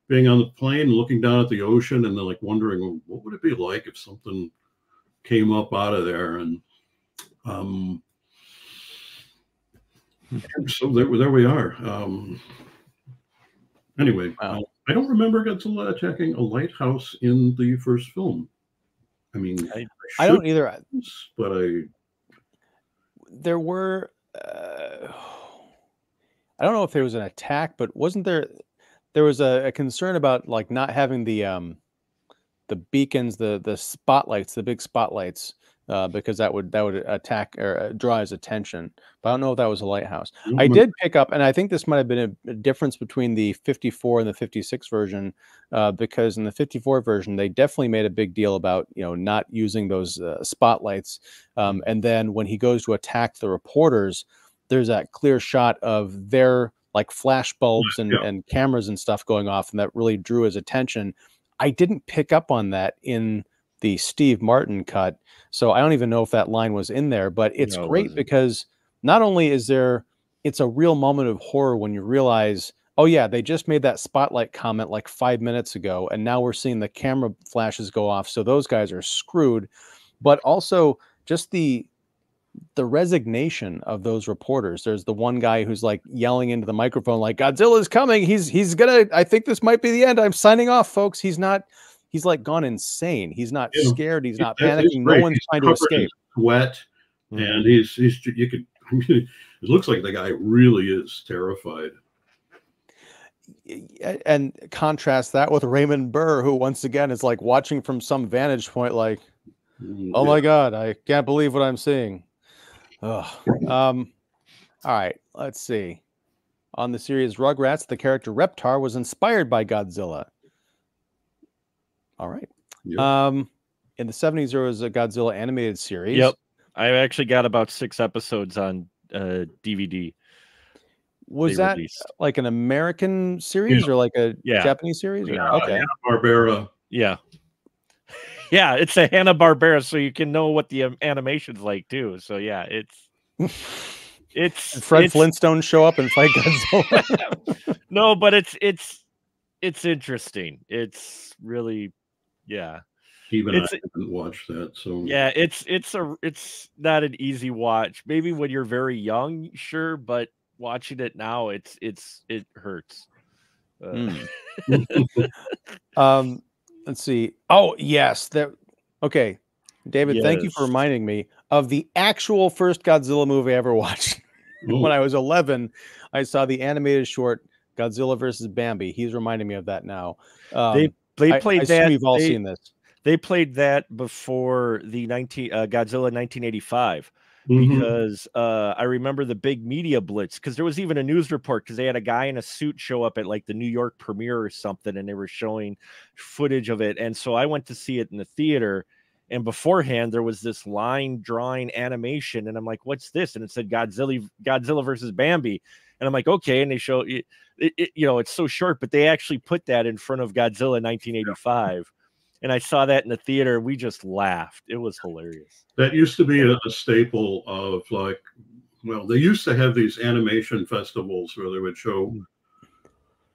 being on the plane, looking down at the ocean, and then like wondering well, what would it be like if something came up out of there. And um, so there, there we are. Um, anyway, Wow. I don't remember Godzilla attacking a lighthouse in the first film. I mean, I- I don't either. but I there were uh, I don't know if there was an attack, but wasn't there there was a, a concern about like not having the um the beacons, the the spotlights, the big spotlights, uh, because that would that would attack or uh, draw his attention. But I don't know if that was a lighthouse. I did pick up, and I think this might have been a, a difference between the 54 and the 56 version, uh, because in the 54 version they definitely made a big deal about you know not using those uh, spotlights, um, and then when he goes to attack the reporters, there's that clear shot of their like flash bulbs and, yeah. and cameras and stuff going off, and that really drew his attention. I didn't pick up on that in the Steve Martin cut, so I don't even know if that line was in there. But it's No, great wasn't. because not only is there it's a real moment of horror when you realize oh yeah, they just made that spotlight comment like five minutes ago, and now we're seeing the camera flashes go off. So those guys are screwed. But also just the the resignation of those reporters. There's the one guy who's like yelling into the microphone, like Godzilla's coming. He's he's gonna. I think this might be the end. I'm signing off, folks. He's not. He's like gone insane. He's not Yeah. scared. He's not panicking. No one's He's trying to escape. Sweat, Mhm. and he's he's you could. it looks like the guy really is terrified. And contrast that with Raymond Burr, who once again is like watching from some vantage point, like, oh my god, I can't believe what I'm seeing. Um, all right, let's see. On the series Rugrats, the character Reptar was inspired by Godzilla. All right. Yep. Um, in the 70s, there was a Godzilla animated series. Yep. I've actually got about six episodes on uh, DVD. Was that released. like an American series or like a Yeah. Japanese series? Or- Yeah. Okay. Barbera. Yeah. Yeah, it's a Hanna Barbera, so you can know what the um, animation's like too. So yeah, it's it's Did Fred it's- Flintstone show up and fight Godzilla? no, but it's it's it's interesting. It's really yeah. Even It's- I haven't watched that. So Yeah, it's it's a it's not an easy watch. Maybe when you're very young, sure, but watching it now, it's it's it hurts. Uh, Hmm. um, let's see. Oh, yes. There. Okay, David. Thank you for reminding me of the actual first Godzilla movie I ever watched. When I was 11, I saw the animated short Godzilla versus Bambi. He's reminding me of that now. Um, They they played I- I that. You've all they, seen this. they played that before the 19 uh, Godzilla 1985 mhm. because uh, I remember the big media blitz because there was even a news report because they had a guy in a suit show up at like the New York premiere or something and they were showing footage of it and so I went to see it in the theater and beforehand there was this line drawing animation and I'm like what's this and it said Godzilla Godzilla versus Bambi and I'm like okay. And they show it, it, you know it's so short but they actually put that in front of Godzilla 1985 and I saw that in the theater we just laughed. It was hilarious. That used to be a, a staple of like, well, they used to have these animation festivals where they would show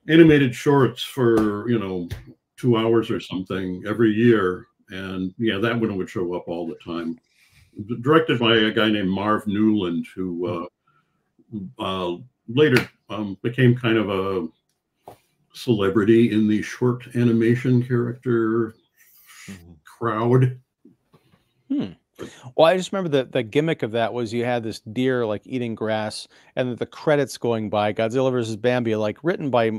animated shorts for you know two hours or something every year, and yeah, that one would show up all the time. Directed by a guy named Marv Newland, who uh, uh, later um, became kind of a celebrity in the short animation character crowd. Hmm. Well, I just remember the the gimmick of that was you had this deer like eating grass, and the credits going by Godzilla versus Bambi, like written by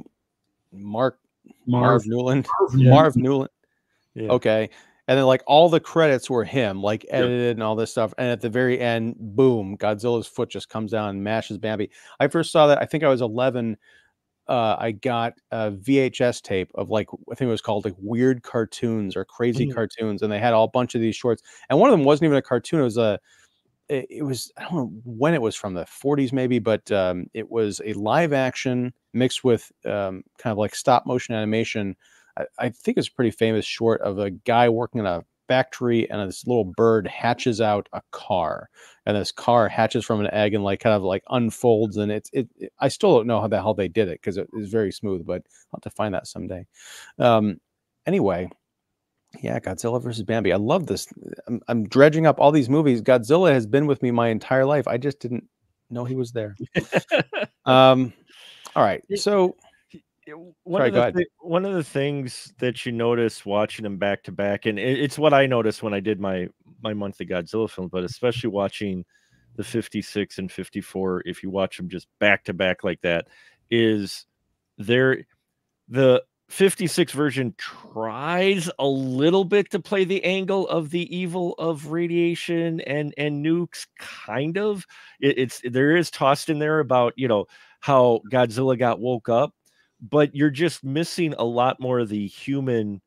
Mark Marv, Marv, Newland. Marv Marv Newland. Yeah. Okay. And then like all the credits were him, like edited and all this stuff. And at the very end, boom, Godzilla's foot just comes down and mashes Bambi. I first saw that, I think I was 11. Uh, I got a VHS tape of like, I think it was called like weird cartoons or crazy Mhm. cartoons. And they had all a bunch of these shorts. And one of them wasn't even a cartoon. It was a, it, it was, I don't know when it was from the 40s maybe, but um, it was a live action mixed with um, kind of like stop motion animation I, I think it's a pretty famous short of a guy working in a factory and this little bird hatches out a car. And this car hatches from an egg and like kind of like unfolds and it's it, it- i still don't know how the hell they did it because it is very smooth but i'll have to find that someday. Um anyway yeah godzilla versus bambi. I love this. I'm, I'm dredging up all these movies. Godzilla has been with me my entire life. I just didn't know he was there. Um all right. So one Sorry, of the thi- one of the things that you notice watching them back to back, and it- it's what I noticed when I did my my monthly Godzilla film, but especially watching the 56 and 54, if you watch them just back to back like that, is there the 56 version tries a little bit to play the angle of the evil of radiation and and nukes kind of. It, it's there is tossed in there about you know how godzilla got woke up but you're just missing a lot more of the human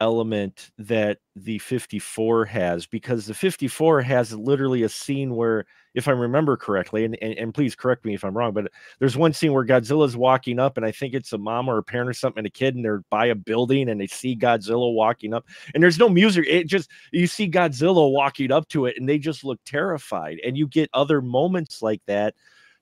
element that the 54 has because the 54 has literally a scene where if i remember correctly and, and, and please correct me if i'm wrong but there's one scene where godzilla's walking up and i think it's a mom or a parent or something and a kid and they're by a building and they see godzilla walking up and there's no music it just you see godzilla walking up to it and they just look terrified and you get other moments like that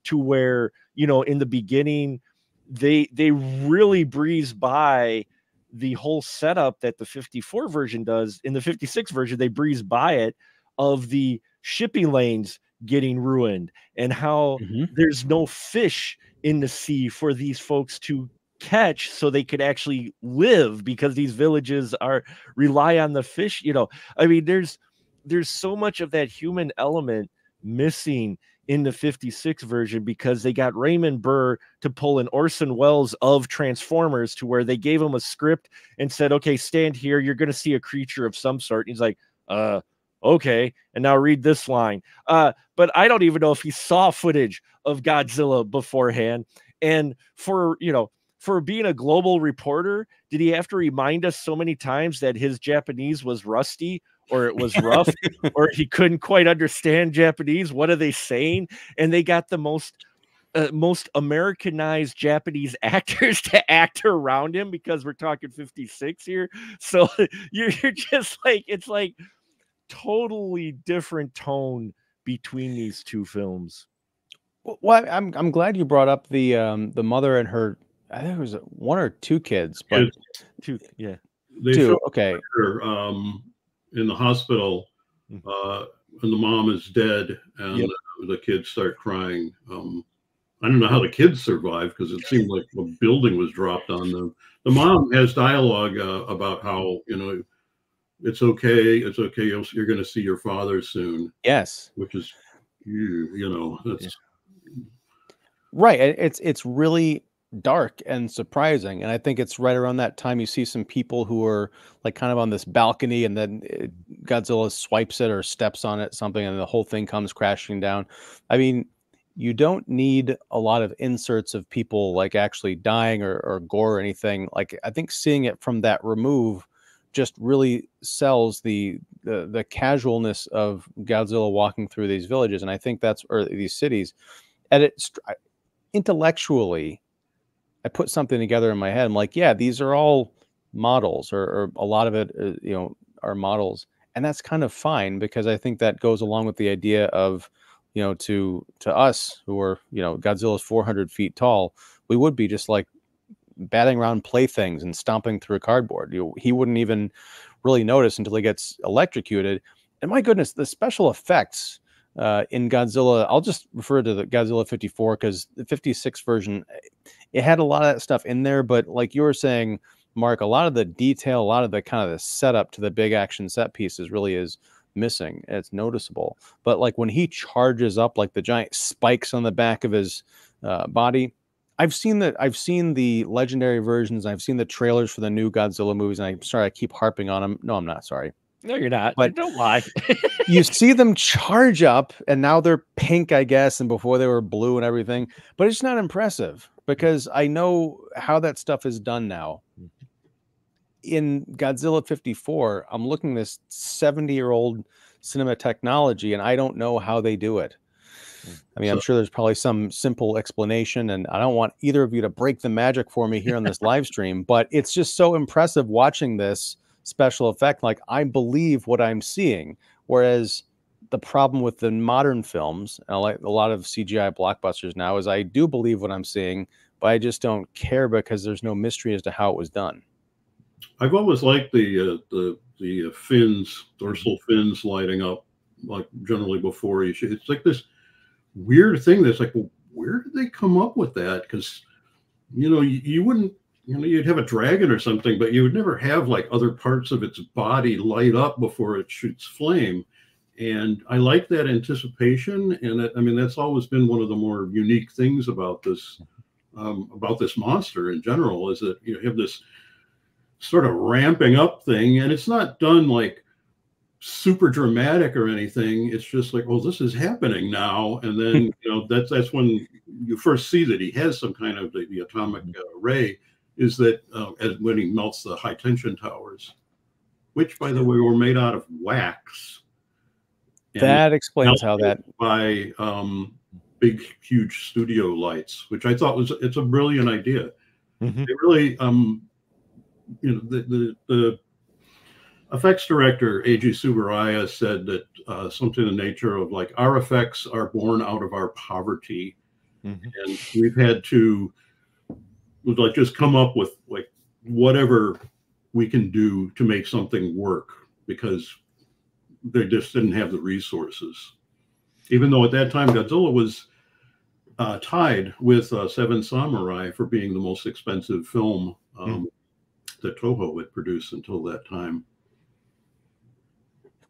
to where you know in the beginning they they really breeze by the whole setup that the 54 version does in the 56 version they breeze by it of the shipping lanes getting ruined and how Mhm. there's no fish in the sea for these folks to catch so they could actually live because these villages are rely on the fish you know i mean there's there's so much of that human element missing in the 56 version because they got Raymond Burr to pull an Orson Welles of Transformers to where they gave him a script and said, "Okay, stand here. You're going to see a creature of some sort." And he's like, "Uh, okay." And now read this line. Uh, but I don't even know if he saw footage of Godzilla beforehand. And for you know, for being a global reporter, did he have to remind us so many times that his Japanese was rusty or it was rough or he couldn't quite understand Japanese? What are they saying? And they got the most uh, most Americanized Japanese actors to act around him because we're talking 56 here. So you're, you're just like it's like totally different tone between these two films. Well, well, I'm I'm glad you brought up the um the mother and her. I think it was one or two kids, but Two, yeah. They two. Okay, her um, in the hospital, Mhm. uh, and the mom is dead, and Yep. the, the kids start crying. Um, I don't know how the kids survived because it seemed like a building was dropped on them. The mom has dialogue uh, about how you know it's okay, it's okay. You'll, you're going to see your father soon, yes, which is you, you know that's right. It's it's really dark and surprising, and I think it's right around that time you see some people who are like kind of on this balcony, and then it, Godzilla swipes it or steps on it, something, and the whole thing comes crashing down. I mean, you don't need a lot of inserts of people like actually dying or, or gore or anything. Like I think seeing it from that remove just really sells the, the the casualness of Godzilla walking through these villages, and I think that's or these cities. And it str- I- intellectually, I put something together in my head. I'm like, yeah, these are all models, or, or a lot of it, uh, you know, are models, and that's kind of fine because I think that goes along with the idea of, you know, to to us who are, you know, Godzilla's 400 feet tall, we would be just like batting around playthings and stomping through cardboard. You, he wouldn't even really notice until he gets electrocuted. And my goodness, the special effects uh, in Godzilla, I'll just refer to the Godzilla 54 because the 56 version, it had a lot of that stuff in there. But like you were saying, Mark, a lot of the detail, a lot of the kind of the setup to the big action set pieces really is missing. It's noticeable. But like when he charges up, like the giant spikes on the back of his uh, body, I've seen the I've seen the legendary versions. I've seen the trailers for the new Godzilla movies, and I'm sorry I keep harping on them. No, I'm not sorry. No, you're not. But- don't lie. You see them charge up, and now they're pink, I guess, and before they were blue and everything. But it's not impressive because I know how that stuff is done now. In Godzilla 54, I'm looking this 70 year old cinema technology, and I don't know how they do it. I mean, I'm sure there's probably some simple explanation, and I don't want either of you to break the magic for me here on this live stream, but it's just so impressive watching this special effect. Like, I believe what I'm seeing. Whereas the problem with the modern films, and like a lot of CGI blockbusters now, is I do believe what I'm seeing, but I just don't care because there's no mystery as to how it was done. I've always liked the uh, the the uh, fins, dorsal fins lighting up, like generally before. It's like this weird thing that's like, well, where did they come up with that? Because you know, you, you wouldn't, you know, you'd have a dragon or something, but you would never have like other parts of its body light up before it shoots flame. And I like that anticipation, and that, I mean that's always been one of the more unique things about this um, about this monster in general is that you have this sort of ramping up thing and it's not done like super dramatic or anything. It's just like oh this is happening now. And then you know that's that's when you first see that he has some kind of the, the atomic uh, ray is that uh, as when he melts the high tension towers which by the way were made out of wax That explains how that. by um, big huge studio lights which i thought was it's a brilliant idea Mhm. they really um you know the the, the effects director Eiji Tsuburaya said that uh, something in the nature of like our effects are born out of our poverty Mhm. and we've had to was like just come up with like whatever we can do to make something work because they just didn't have the resources. Even though at that time Godzilla was uh, tied with uh, Seven Samurai for being the most expensive film um, mm. that Toho had produced until that time.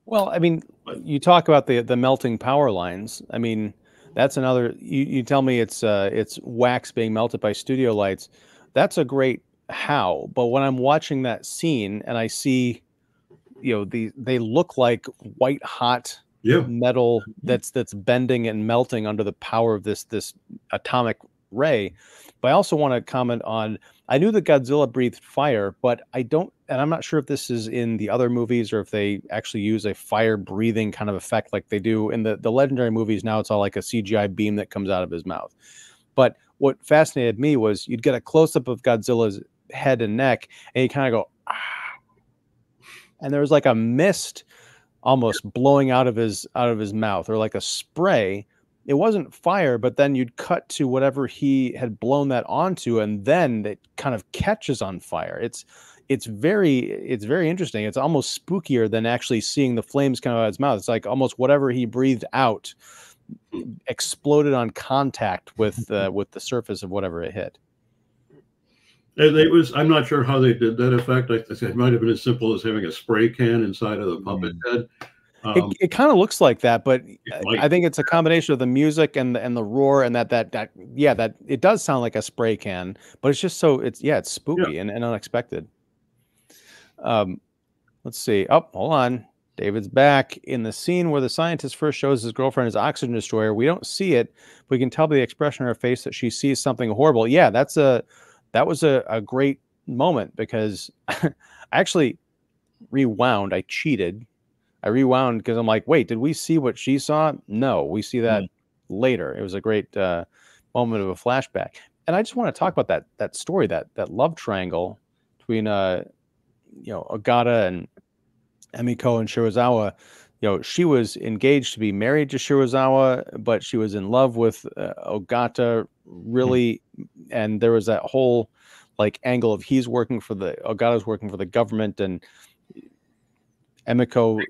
Well, I mean, you talk about the the melting power lines. I mean, that's another. You, you tell me it's uh, it's wax being melted by studio lights. That's a great how. But when I'm watching that scene and I see, you know, the they look like white hot yeah. metal that's that's bending and melting under the power of this this atomic ray. But I also want to comment on I knew that Godzilla breathed fire, but I don't, and I'm not sure if this is in the other movies or if they actually use a fire breathing kind of effect like they do in the the legendary movies. Now it's all like a CGI beam that comes out of his mouth. But what fascinated me was you'd get a close up of Godzilla's head and neck, and you kind of go, ah. and there was like a mist almost blowing out of his out of his mouth, or like a spray it wasn't fire, but then you'd cut to whatever he had blown that onto, and then it kind of catches on fire. It's it's very it's very interesting. It's almost spookier than actually seeing the flames come out of his mouth. It's like almost whatever he breathed out exploded on contact with uh, with the surface of whatever it hit. And it was I'm not sure how they did that effect. I think it might have been as simple as having a spray can inside of the puppet mm. head um, it, it kind of looks like that, but I think it's a combination of the music and the, and the roar and that that that yeah that it does sound like a spray can, but it's just so it's yeah it's spooky yeah. and, and unexpected. Um, let's see. Oh, hold on. David's back in the scene where the scientist first shows his girlfriend his oxygen destroyer. We don't see it, but we can tell by the expression on her face that she sees something horrible. Yeah, that's a that was a, a great moment because I actually rewound. I cheated I rewound because I'm like, wait, did we see what she saw? No, we see that mm-hmm. later. It was a great uh, moment of a flashback, and I just want to talk about that that story, that that love triangle between uh, you know, Ogata and Emiko and Serizawa. You know, she was engaged to be married to Serizawa, but she was in love with uh, Ogata, really, mm-hmm. and there was that whole like angle of he's working for the Ogata's working for the government and Emiko.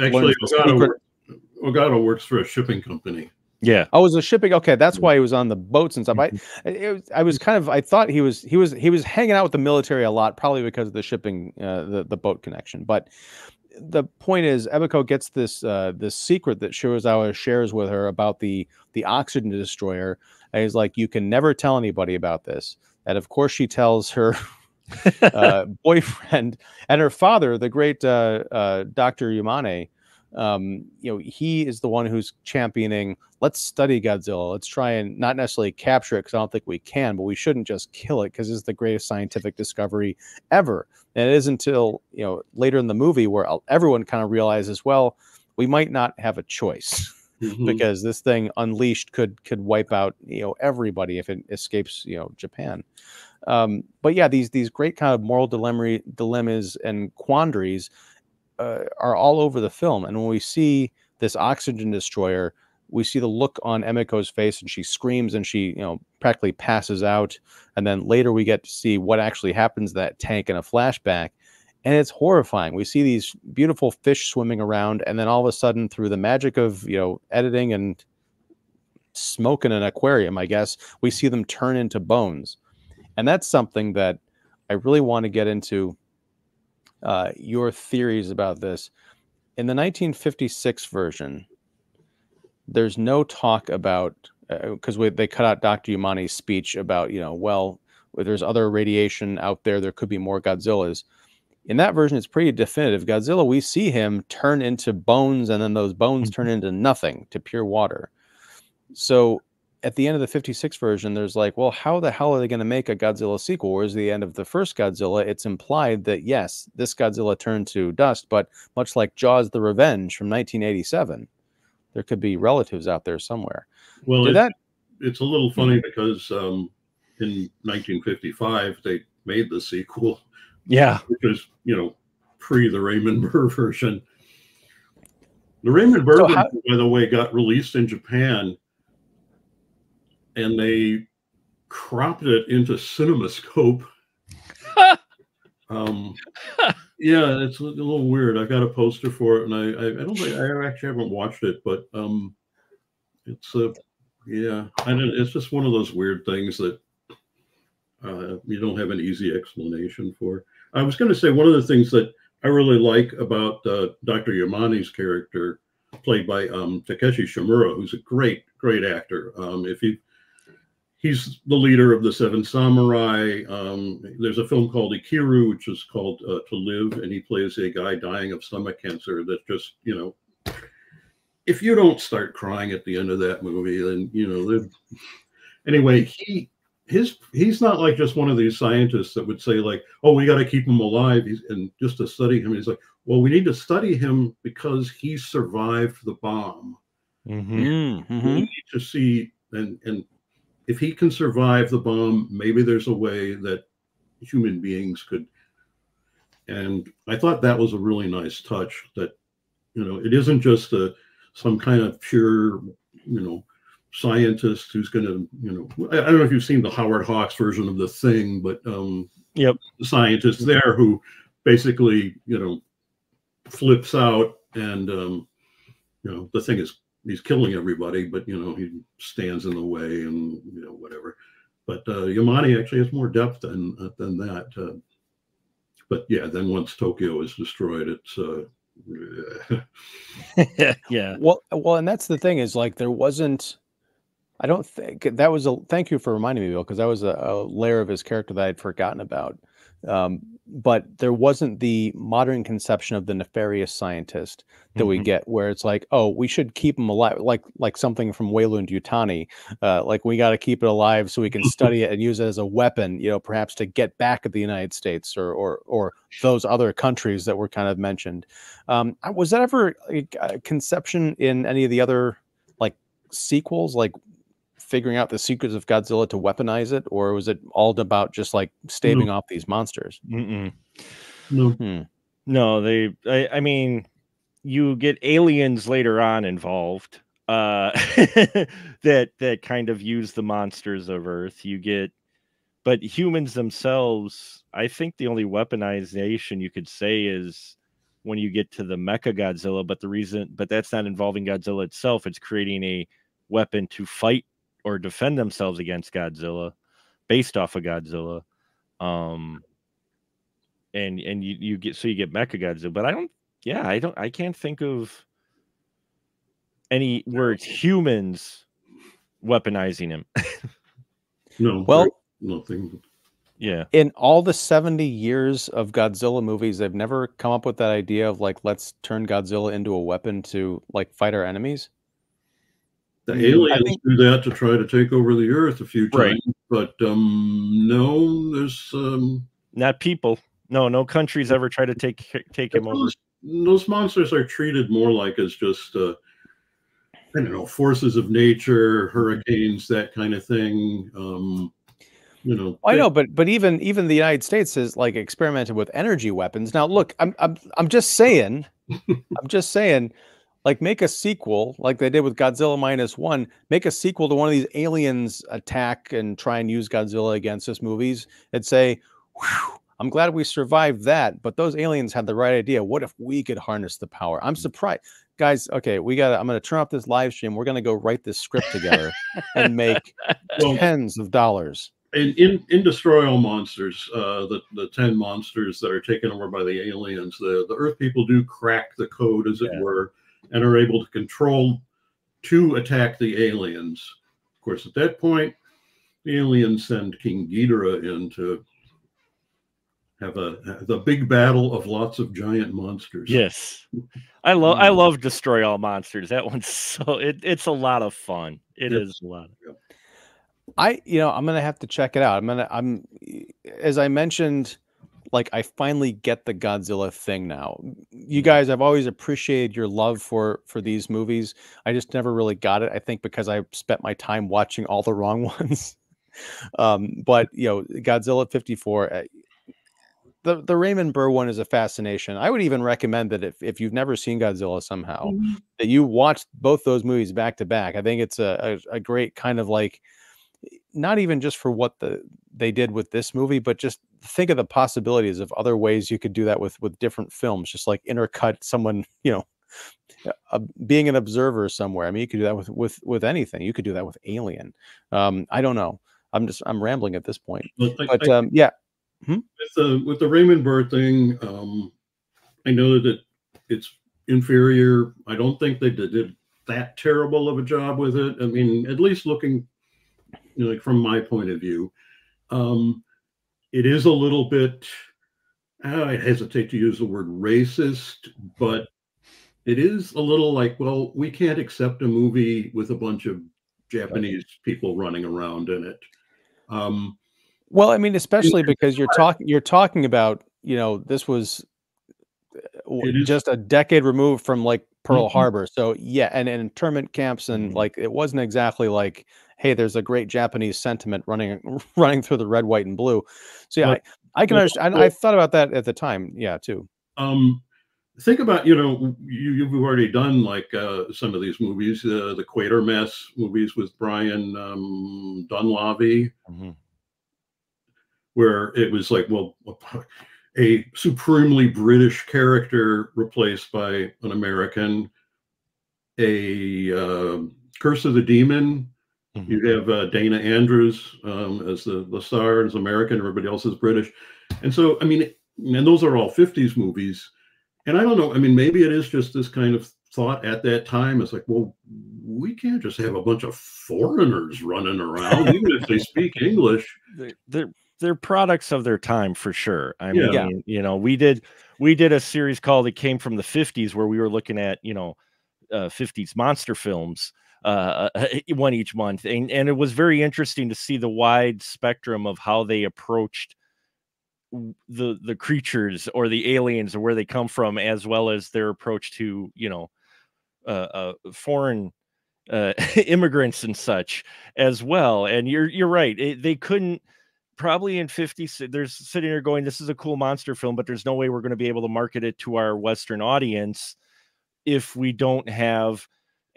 Actually, Ogata, Ogata works for a shipping company. Yeah. Oh, was a shipping. Okay, that's why he was on the boats and stuff. I, mm-hmm. I was kind of, I thought he was, he was, he was hanging out with the military a lot, probably because of the shipping, uh, the the boat connection. But the point is, Emiko gets this uh, this secret that Serizawa shares with her about the the oxygen destroyer. And he's like, you can never tell anybody about this. And of course, she tells her uh, boyfriend and her father, the great uh, uh, Dr. Yamane. Um, you know, he is the one who's championing. Let's study Godzilla. Let's try and not necessarily capture it because I don't think we can, but we shouldn't just kill it because it's the greatest scientific discovery ever. And it is until you know later in the movie where everyone kind of realizes, well, we might not have a choice. Mm-hmm. because this thing unleashed could could wipe out you know everybody if it escapes you know Japan. Um, but yeah, these these great kind of moral dilemma, dilemmas and quandaries uh, are all over the film. And when we see this oxygen destroyer, we see the look on Emiko's face, and she screams and she you know practically passes out. And then later we get to see what actually happens to that tank in a flashback. And it's horrifying. We see these beautiful fish swimming around, and then all of a sudden, through the magic of you know editing and smoke in an aquarium, I guess, we see them turn into bones and that's something that I really want to get into uh, your theories about this. In the 1956 version, there's no talk about because uh, they cut out Dr. Yamane's speech about you know well there's other radiation out there there could be more Godzillas. In that version, it's pretty definitive. Godzilla, we see him turn into bones, and then those bones turn mm-hmm. into nothing, to pure water. So at the end of the 56 version, there's like, well, how the hell are they going to make a Godzilla sequel? Whereas the end of the first Godzilla, it's implied that yes, this Godzilla turned to dust, but much like Jaws: The Revenge from 1987, there could be relatives out there somewhere. Well, it, that it's a little funny because um, in 1955 they made the sequel. Yeah, Which because you know, pre the Raymond Burr version. The Raymond Burr, so how- by the way, got released in Japan and they cropped it into CinemaScope. um, yeah, it's a little weird. I've got a poster for it, and I, I, I don't think I actually haven't watched it, but um, it's a, yeah, and it's just one of those weird things that uh, you don't have an easy explanation for. I was going to say one of the things that I really like about uh, Dr. Yamane's character, played by um, Takeshi Shimura, who's a great, great actor. Um, if you he's the leader of the Seven Samurai. Um, there's a film called Ikiru, which is called uh, To Live, and he plays a guy dying of stomach cancer that just, you know, if you don't start crying at the end of that movie, then, you know, anyway, he, his, he's not like just one of these scientists that would say like, oh, we got to keep him alive. He's, and just to study him, he's like, well, we need to study him because he survived the bomb. Mm-hmm. Mm-hmm. We need to see and and if he can survive the bomb, maybe there's a way that human beings could. And I thought that was a really nice touch that, you know, it isn't just a some kind of pure, you know, scientist who's going to, you know, I, I, don't know if you've seen the Howard Hawks version of the thing, but um, yep, the scientist there who basically, you know, flips out and, um, you know, the thing is he's killing everybody, but you know he stands in the way and you know whatever. But uh, Yamane actually has more depth than uh, than that. Uh, but yeah, then once Tokyo is destroyed, it's uh, yeah. Well, well, and that's the thing is like there wasn't. I don't think that was a. Thank you for reminding me, Bill, because that was a, a, layer of his character that I'd forgotten about. Um, but there wasn't the modern conception of the nefarious scientist that mm-hmm. we get where it's like oh we should keep him alive like like something from Weyland Yutani uh, like we got to keep it alive so we can study it and use it as a weapon you know perhaps to get back at the United States or or or those other countries that were kind of mentioned um, was that ever a conception in any of the other like sequels like figuring out the secrets of Godzilla to weaponize it, or was it all about just like staving no. off these monsters? Mm-mm. No, hmm. no. They, I, I, mean, you get aliens later on involved uh, that that kind of use the monsters of Earth. You get, but humans themselves. I think the only weaponization you could say is when you get to the Mecha Godzilla. But the reason, but that's not involving Godzilla itself. It's creating a weapon to fight or defend themselves against Godzilla based off of Godzilla. Um and and you, you get so you get Mecha Godzilla, but I don't yeah, I don't I can't think of any where it's humans weaponizing him. no. Well, nothing. Yeah. In all the 70 years of Godzilla movies, they've never come up with that idea of like let's turn Godzilla into a weapon to like fight our enemies. The mm, aliens think, do that to try to take over the Earth a few times, right. but um, no, there's um, not people. No, no countries ever try to take take him those, over. Those monsters are treated more like as just uh, I don't know forces of nature, hurricanes, that kind of thing. Um, you know, I know, but but even even the United States has like experimented with energy weapons. Now, look, I'm I'm I'm just saying, I'm just saying like make a sequel like they did with Godzilla minus one, make a sequel to one of these aliens attack and try and use Godzilla against us movies and say, I'm glad we survived that, but those aliens had the right idea. What if we could harness the power? I'm surprised. Guys, okay, we got I'm gonna turn off this live stream. We're gonna go write this script together and make well, tens of dollars. In, in in Destroy All Monsters, uh, the the ten monsters that are taken over by the aliens, the the Earth people do crack the code, as it were, and are able to control to attack the aliens. Of course, at that point, the aliens send King Ghidorah in to have a the big battle of lots of giant monsters. Yes, I love I mm. love destroy all monsters. That one's so it, it's a lot of fun. It yep. is a lot. Of, I you know I'm gonna have to check it out. I'm gonna I'm as I mentioned like I finally get the Godzilla thing now. You mm-hmm. guys, I've always appreciated your love for for these movies. I just never really got it. I think because I spent my time watching all the wrong ones. um, but you know, Godzilla 54. Uh, the, the Raymond Burr one is a fascination. I would even recommend that if, if you've never seen Godzilla somehow, mm-hmm. that you watch both those movies back to back. I think it's a, a, a great kind of like not even just for what the they did with this movie, but just think of the possibilities of other ways you could do that with with different films, just like intercut someone, you know, uh, being an observer somewhere. I mean, you could do that with with with anything. You could do that with Alien. Um, I don't know. I'm just I'm rambling at this point. But um, yeah, with the with the Raymond Burr thing, um, I know that it's inferior. I don't think they did that terrible of a job with it. I mean, at least looking, you know, like from my point of view, um, it is a little bit. uh, I hesitate to use the word racist, but it is a little like, well, we can't accept a movie with a bunch of Japanese people running around in it. Um, Well, I mean, especially because you're talking you're talking about, you know, this was uh, w- It is- just a decade removed from like Pearl Mhm. Harbor. So yeah, and, and internment camps and Mhm. like it wasn't exactly like, hey, there's a great Japanese sentiment running running through the red, white, and blue. So yeah, I, I can but understand. also- I thought about that at the time. Yeah, too. um think about you know you, you've already done like uh some of these movies uh, the quatermass movies with brian um Donlevy where it was like well a supremely british character replaced by an american a uh, curse of the demon Mhm. you have uh, dana andrews um, as the, star as american everybody else is british and so i mean and those are all 50s movies and I don't know. I mean, maybe it is just this kind of thought at that time. It's like, well, we can't just have a bunch of foreigners running around, even if they speak English. they're, they're they're products of their time for sure. I mean, Yeah. you know, we did we did a series called "It Came from the '50s" where we were looking at you know uh, '50s monster films uh, one each month, and and it was very interesting to see the wide spectrum of how they approached the the creatures or the aliens or where they come from, as well as their approach to you know uh, uh, foreign uh, immigrants and such as well. And you're you're right. It, they couldn't probably in 50 si- there's sitting there going this is a cool monster film but there's no way we're going to be able to market it to our western audience if we don't have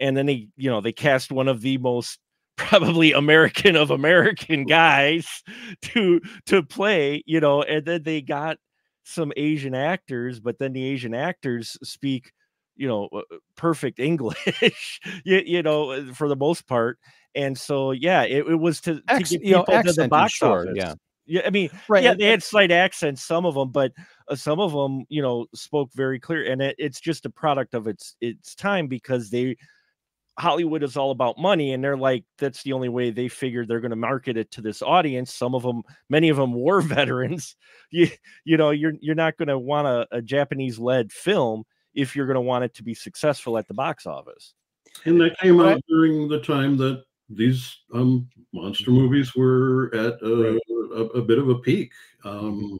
and then they you know they cast one of the most probably american of american guys to to play you know and then they got some asian actors but then the asian actors speak you know uh, perfect english you, you know uh, for the most part and so yeah it, it was to, to Acc- get you know, people to the box sure, office yeah. yeah i mean Right. yeah they had slight accents some of them but uh, some of them you know spoke very clear and it, it's just a product of its its time because they hollywood is all about money and they're like that's the only way they figured they're going to market it to this audience. Some of them many of them were veterans. You you know you're you're not going to want a, a japanese led film if you're going to want it to be successful at the box office. And that came Right. out during the time that these um, monster movies were at a, a, a bit of a peak. Um,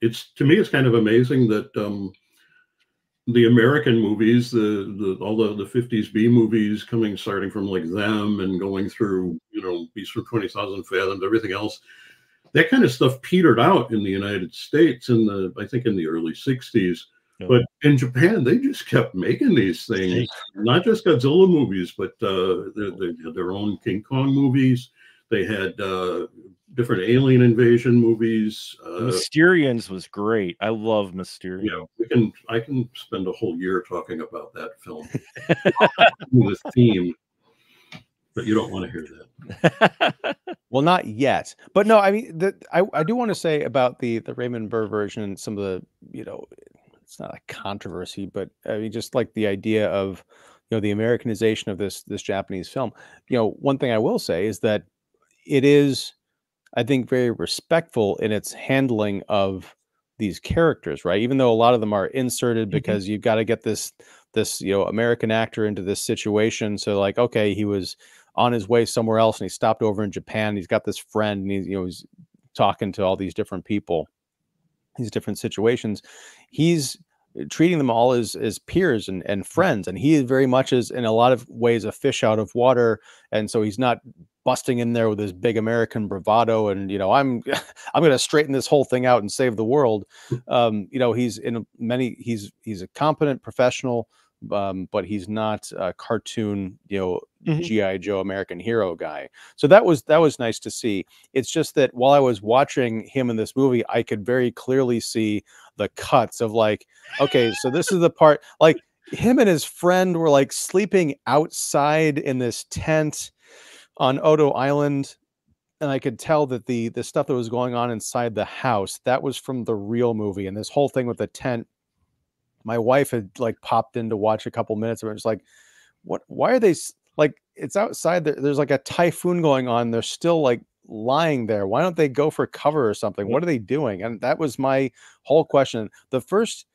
it's to me, it's kind of amazing that um, the American movies, the, the all the, the 50s B movies coming starting from like them and going through, you know, Beast from 20,000 Fathoms, everything else, that kind of stuff petered out in the United States in the, I think in the early 60s. Yeah. But in Japan, they just kept making these things, not just Godzilla movies, but uh, they, they had their own King Kong movies. They had uh, different alien invasion movies. Uh, mysterians was great i love mysterian you know, we can I can spend a whole year talking about that film, the theme, but you don't want to hear that. Well, not yet, but no. I mean, the, I I do want to say about the the Raymond Burr version and some of the you know, it's not a controversy, but I mean, just like the idea of you know the Americanization of this this Japanese film. You know, one thing I will say is that it is, I think, very respectful in its handling of these characters, right? Even though a lot of them are inserted mm-hmm. because you've got to get this this you know American actor into this situation. So like, okay, he was on his way somewhere else and he stopped over in Japan. He's got this friend and he's you know he's talking to all these different people, these different situations. He's uh, treating them all as as peers and, and mm. friends. And he very much is in a lot of ways a fish out of water. And so he's not busting in there with his big American bravado and you know I'm I'm going to straighten this whole thing out and save the world. Um, you know he's in many he's he's a competent professional um, but he's not a cartoon, you know, Mhm. GI Joe American hero guy. So that was that was nice to see. It's just that while I was watching him in this movie, I could very clearly see the cuts of like, okay, so this is the part like him and his friend were like sleeping outside in this tent on Odo Island and I could tell that the the stuff that was going on inside the house that was from the real movie and this whole thing with the tent my wife had like popped in to watch a couple minutes of it. It's like, what? Why are they like? It's outside. There, there's like a typhoon going on. They're still like lying there. Why don't they go for cover or something? What are they doing? And that was my whole question. The first,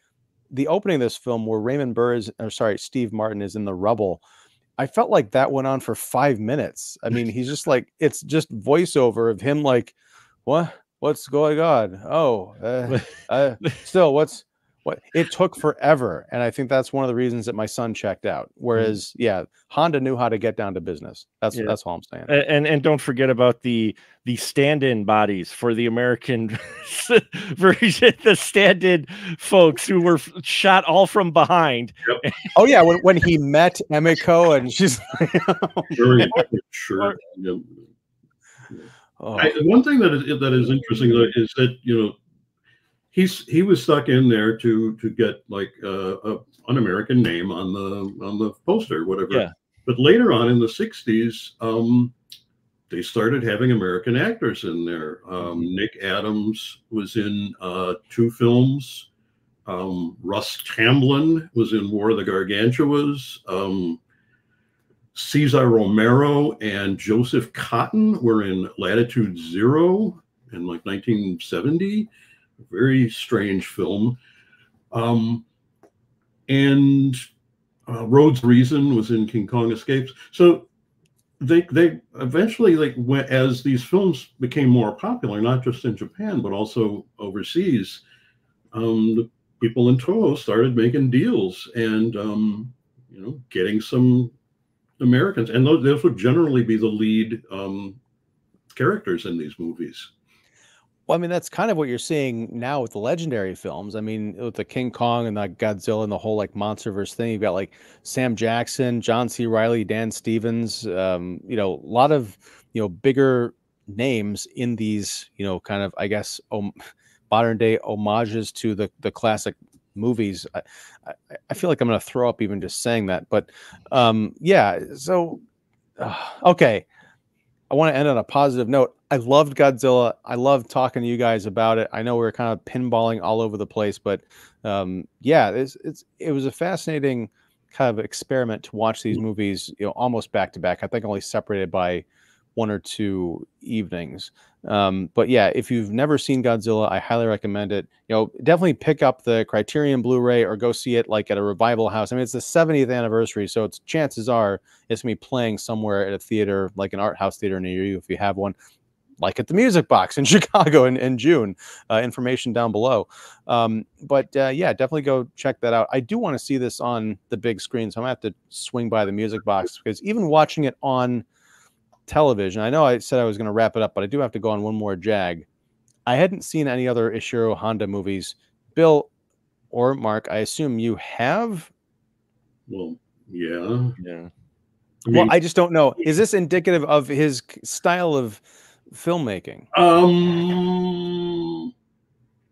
the opening of this film where Raymond Burr is, or sorry, Steve Martin is in the rubble. I felt like that went on for five minutes. I mean, he's just like it's just voiceover of him like, what? What's going on? Oh, uh, uh, still, what's what? It took forever, and I think that's one of the reasons that my son checked out. Mm-hmm. Whereas, yeah, Honda knew how to get down to business. That's Yeah. that's all I'm saying. A- and and don't forget about the the stand-in bodies for the American version, the stand-in folks who were shot all from behind. Oh yeah, when, when he met Emiko and she's Very oh. sure. Yeah. oh, I, one thing that is that is interesting though is that you know he's he was stuck in there to to get like uh, a an American name on the on the poster, whatever. Yeah. But later on in the '60s, um, they started having American actors in there. Um, Nick Adams was in uh, two films. Um, Russ Tamblyn was in War of the Gargantuas. Um, Cesar Romero and Joseph Cotten were in Latitude Zero in like 1970. Very strange film. Um, and uh, Rhodes Reason was in King Kong Escapes. So they they eventually like went, as these films became more popular, not just in Japan but also overseas. Um, the people in Toho started making deals and um, you know getting some Americans, and those, those would generally be the lead um, characters in these movies. Well, I mean that's kind of what you're seeing now with the legendary films. I mean, with the King Kong and the Godzilla and the whole like monster MonsterVerse thing, you've got like Sam Jackson, John C. Reilly, Dan Stevens. Um, you know, a lot of you know bigger names in these. You know, kind of I guess modern day homages to the the classic movies. I, I, I feel like I'm going to throw up even just saying that. But um, yeah, so uh, okay. I want to end on a positive note. I loved Godzilla. I loved talking to you guys about it. I know we are kind of pinballing all over the place, but um, yeah, it's, it's it was a fascinating kind of experiment to watch these movies, you know, almost back to back. I think only separated by one or two evenings. Um, but yeah, if you've never seen Godzilla, I highly recommend it. You know, definitely pick up the Criterion Blu-ray or go see it like at a revival house. I mean, it's the 70th anniversary, so it's chances are it's gonna be playing somewhere at a theater, like an art house theater near you, if you have one, like at the Music Box in Chicago in, in June. Uh, information down below. Um, but uh, yeah, definitely go check that out. I do want to see this on the big screen, so I'm gonna have to swing by the Music Box because even watching it on television, I know I said I was gonna wrap it up, but I do have to go on one more jag. I hadn't seen any other Ishiro Honda movies. Bill or Mark, I assume you have. Well, yeah. Yeah. I well, I just don't know. Is this indicative of his style of filmmaking? Um,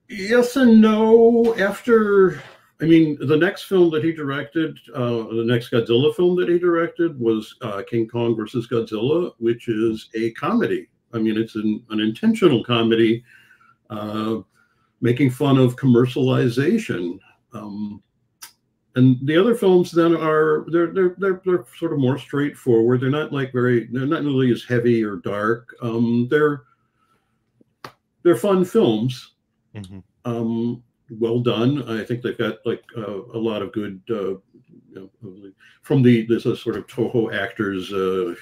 yes and no. After, I mean, the next film that he directed, uh, the next Godzilla film that he directed was uh, King Kong versus Godzilla, which is a comedy. I mean, it's an, an intentional comedy, uh, making fun of commercialization. Um, and the other films then are they're, they're they're they're sort of more straightforward. They're not like very they're not really as heavy or dark. Um, they're they're fun films. Mhm. Um, well done. I think they've got like uh, a lot of good uh, you know, from the there's a sort of Toho actors uh,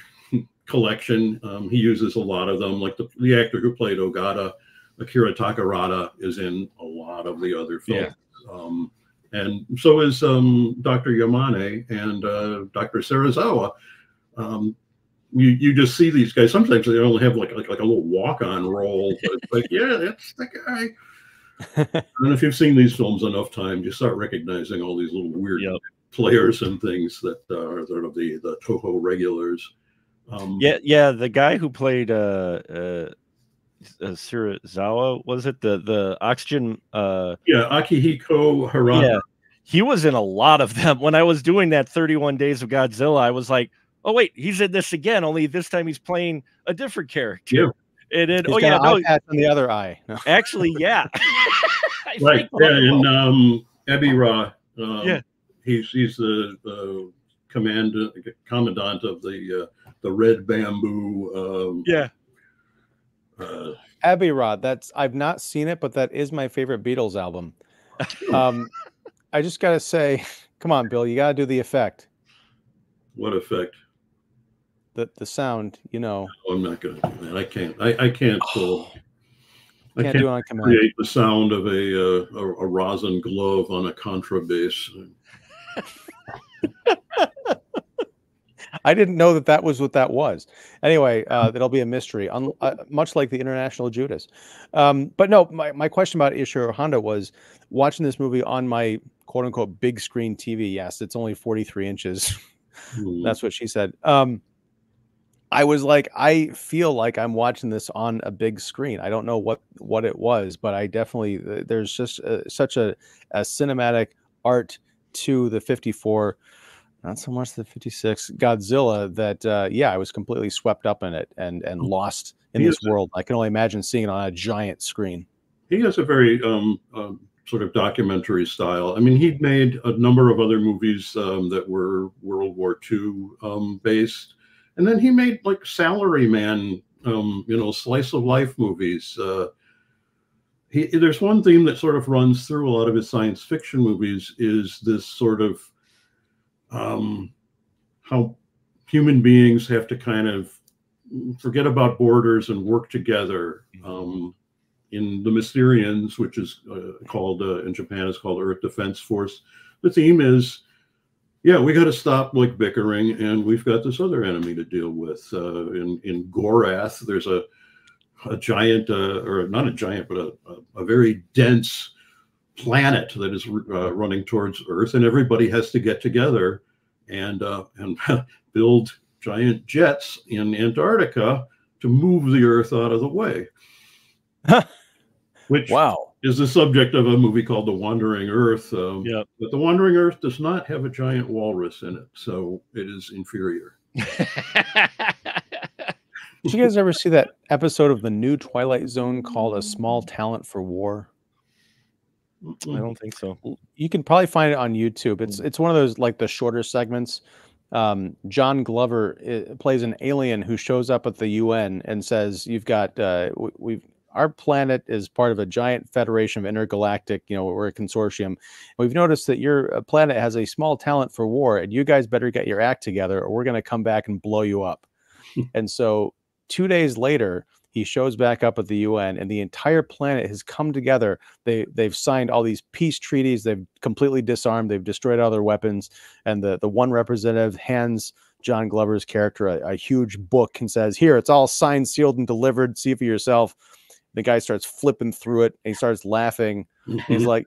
collection. Um, he uses a lot of them. Like the the actor who played Ogata, Akira Takarada, is in a lot of the other films. Um, and so is um, Dr. Yamane and uh, Dr. Serizawa. Um, you you just see these guys. Sometimes they only have like like, like a little walk on role, but it's like yeah, that's the guy. And if you've seen these films enough times, you start recognizing all these little weird Yep. players and things that are sort of the the Toho regulars. Um, yeah, yeah. The guy who played uh, uh, uh Serizawa was it the the oxygen? Uh, yeah, Akihiko Hirata. Yeah, he was in a lot of them. When I was doing that 31 Days of Godzilla, I was like, oh wait, he's in this again. Only this time he's playing a different character. Yeah. And then, oh yeah, no, on the other eye. No. Actually, yeah. right. Yeah, and um, Ebirah. Um, yeah. He's he's the, the command commandant of the uh, the Red Bamboo. Um, yeah. Uh, Ebirah. That's I've not seen it, but that is my favorite Beatles album. Um, I just gotta say, come on, Bill, you gotta do the effect. What effect? the the sound, you know. No, I'm not to do that. I can't. I, I can't. Oh, I can't, do it on command. create the sound of a, uh, a, a rosin glove on a contrabass. I didn't know that that was what that was. Anyway, uh, that'll be a mystery, un- uh, much like the International Judas. Um, but no, my, my question about Ishiro Honda was watching this movie on my quote unquote big screen TV. Yes, it's only 43 inches. Mm. That's what she said. Um, I was like, I feel like I'm watching this on a big screen. I don't know what what it was, but I definitely uh, there's just a, uh, such a, a cinematic art to the 54, not so much the 56 Godzilla that uh, yeah, I was completely swept up in it and and mm. lost in he this world. I can only imagine seeing it on a giant screen. He has a very um, um, sort of documentary style. I mean, he'd made a number of other movies um, that were World War II um, based and then he made like Salaryman, um, you know, slice of life movies. Uh, he, there's one theme that sort of runs through a lot of his science fiction movies is this sort of um, how human beings have to kind of forget about borders and work together. Mm-hmm. Um, in the Mysterians, which is uh, called uh, in Japan is called Earth Defense Force, the theme is yeah, we got to stop like bickering, and we've got this other enemy to deal with. Uh, in in Gorath, there's a a giant, uh, or not a giant, but a, a, a very dense planet that is uh, running towards Earth, and everybody has to get together and uh, and build giant jets in Antarctica to move the Earth out of the way. Which wow is the subject of a movie called The Wandering Earth. Um, yeah. But The Wandering Earth does not have a giant walrus in it, so it is inferior. Did you guys ever see that episode of the new Twilight Zone called A Small Talent for War? I don't think so. You can probably find it on YouTube. It's it's one of those like the shorter segments. Um, John Glover uh, plays an alien who shows up at the UN and says, "You've got uh, we've our planet is part of a giant federation of intergalactic, you know, we're a consortium. We've noticed that your uh, planet has a small talent for war, and you guys better get your act together, or we're going to come back and blow you up. and so, two days later, he shows back up at the UN, and the entire planet has come together. They they've signed all these peace treaties. They've completely disarmed. They've destroyed all their weapons. And the the one representative hands John Glover's character a, a huge book and says, "Here, it's all signed, sealed, and delivered. See for yourself." The guy starts flipping through it and he starts laughing. He's like,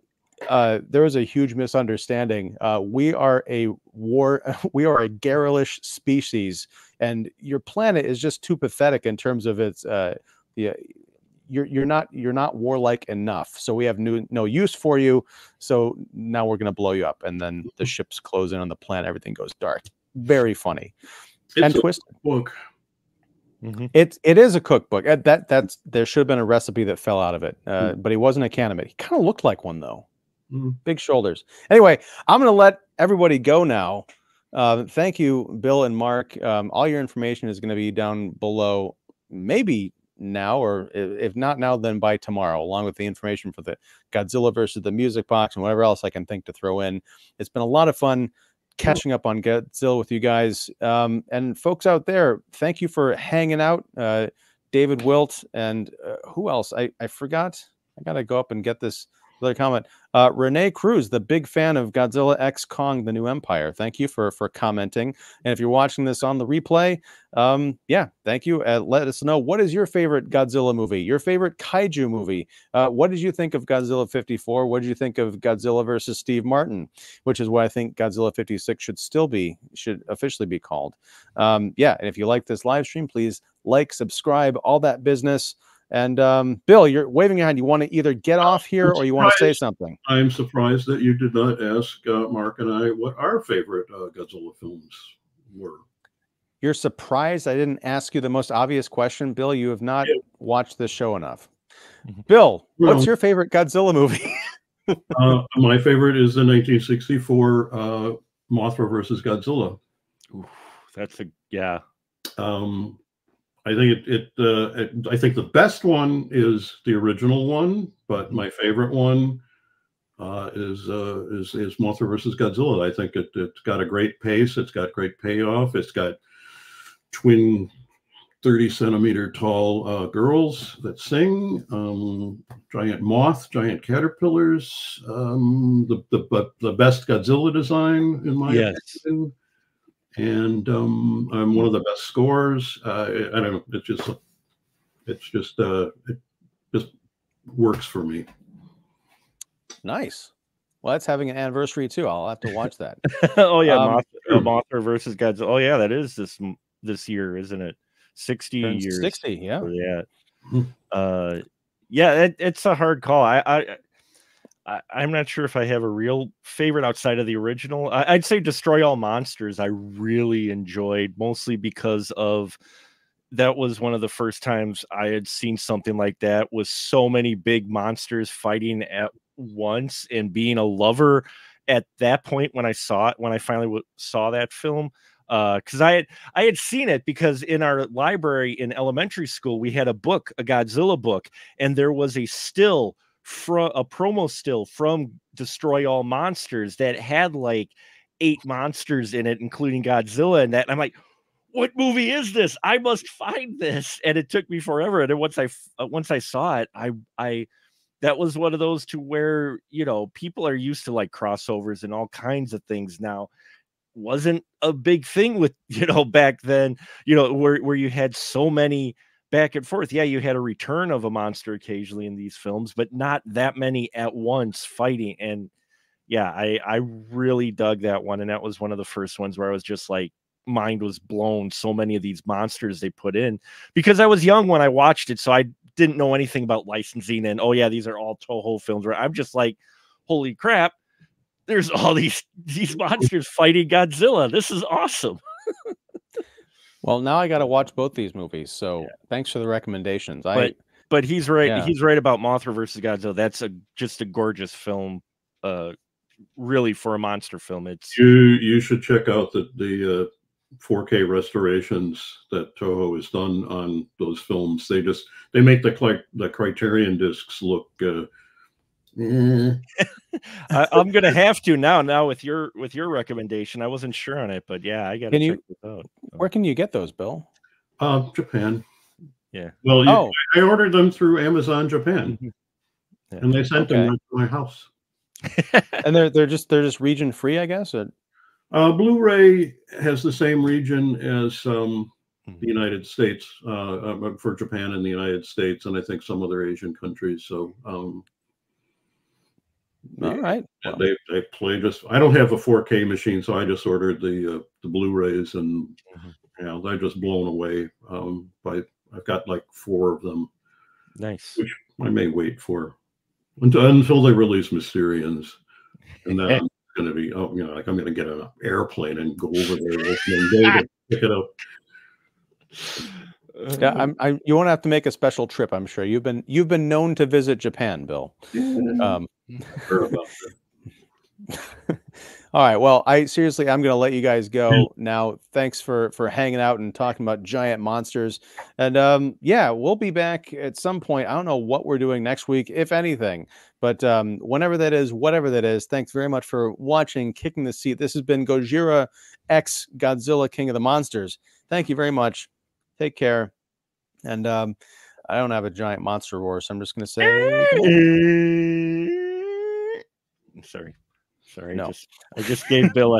uh, there was a huge misunderstanding. Uh, we are a war, we are a garrulous species, and your planet is just too pathetic in terms of its. Uh, you're you're not you're not warlike enough. So we have new, no use for you. So now we're gonna blow you up, and then the mm-hmm. ships close in on the planet. Everything goes dark. Very funny it's and twisted. Book Mm-hmm. It it is a cookbook. That that's there should have been a recipe that fell out of it, uh, mm-hmm. but he wasn't a candidate. He kind of looked like one though. Mm-hmm. Big shoulders. Anyway, I'm going to let everybody go now. Uh, thank you, Bill and Mark. Um, all your information is going to be down below. Maybe now, or if not now, then by tomorrow, along with the information for the Godzilla versus the Music Box and whatever else I can think to throw in. It's been a lot of fun catching up on Godzilla with you guys. Um, and folks out there, thank you for hanging out. Uh, David Wilt and uh, who else? I, I forgot. I got to go up and get this Another comment. Uh, Renee Cruz, the big fan of Godzilla X Kong: The New Empire. Thank you for for commenting. And if you're watching this on the replay, um, yeah, thank you. Uh, let us know what is your favorite Godzilla movie, your favorite kaiju movie. Uh, what did you think of Godzilla 54? What did you think of Godzilla versus Steve Martin? Which is what I think Godzilla 56 should still be, should officially be called. Um, yeah, and if you like this live stream, please like, subscribe, all that business. And um, Bill, you're waving your hand. You want to either get off here or you want to say something. I'm surprised that you did not ask uh, Mark and I what our favorite uh, Godzilla films were. You're surprised I didn't ask you the most obvious question, Bill. You have not yeah. watched this show enough. Mm-hmm. Bill, well, what's your favorite Godzilla movie? uh, my favorite is the 1964 uh, Mothra versus Godzilla. Ooh, that's a yeah. Um, I think it, it, uh, it, I think the best one is the original one, but mm-hmm. my favorite one uh, is uh, is is Mothra versus Godzilla. I think it it's got a great pace. It's got great payoff. It's got twin 30 centimeter tall uh, girls that sing, um, giant moth, giant caterpillars, um, the, the, the best Godzilla design in my yes. opinion and um, I'm one of the best scores. Uh, I don't know. It just it's just uh, it just works for me. Nice. Well, that's having an anniversary too. I'll have to watch that. oh yeah, um, Mothra, Mothra versus Godzilla. Oh yeah, that is this this year, isn't it? Sixty years. Sixty, yeah. Yeah. Hmm. Uh, yeah. It, it's a hard call. I, I I, am not sure if I have a real favorite outside of the original. I, would say Destroy All Monsters. I really enjoyed mostly because of that was one of the first times I had seen something like that with so many big monsters fighting at once and being a lover at that point when I saw it when I finally w- saw that film because uh, I had I had seen it because in our library in elementary school we had a book a Godzilla book and there was a still from a promo still from Destroy All Monsters that had like eight monsters in it, including Godzilla and that. And I'm like, what movie is this? I must find this. And it took me forever. And then once I uh, once I saw it, I I that was one of those to where you know people are used to like crossovers and all kinds of things now wasn't a big thing with you know back then you know where where you had so many back and forth. Yeah, you had a return of a monster occasionally in these films, but not that many at once fighting. And yeah, I I really dug that one, and that was one of the first ones where I was just like mind was blown. So many of these monsters they put in because I was young when I watched it, so I didn't know anything about licensing and oh yeah, these are all Toho films. Where I'm just like, holy crap, there's all these these monsters fighting Godzilla. This is awesome. Well, now I got to watch both these movies. So yeah. thanks for the recommendations. But, I but he's right. Yeah. He's right about Mothra versus Godzilla. That's a just a gorgeous film. Uh, really for a monster film. It's you. You should check out the the uh, 4K restorations that Toho has done on those films. They just they make the the Criterion discs look uh, I, am gonna have to now. Now with your with your recommendation, I wasn't sure on it, but yeah, I got to check you, out. Where can you get those, Bill? Uh, Japan. Yeah. Well, you, oh. I ordered them through Amazon Japan, mm-hmm. yeah. and they sent okay. them to my house. and they're they're just they're just region free, I guess. Or... Uh, Blu-ray has the same region as um, the mm-hmm. United States uh, uh, for Japan and the United States, and I think some other Asian countries. So um, all right. Well. They they play just. I don't have a 4K machine, so I just ordered the uh, the Blu-rays, and mm-hmm. you know they're just blown away. Um, by I've got like four of them. Nice. Which I may wait for until until they release Mysterians, and then I'm going to be oh you know like I'm going to get an airplane and go over there opening day to pick it up. Yeah, I'm, I, you won't have to make a special trip. I'm sure you've been you've been known to visit Japan, Bill. Um, all right. Well, I seriously, I'm going to let you guys go now. Thanks for for hanging out and talking about giant monsters. And um, yeah, we'll be back at some point. I don't know what we're doing next week, if anything, but um, whenever that is, whatever that is. Thanks very much for watching, kicking the seat. This has been Gojira X Godzilla King of the Monsters. Thank you very much. Take care. And um, I don't have a giant monster roar, so I'm just going to say. sorry, sorry. No. I just I just gave Bill a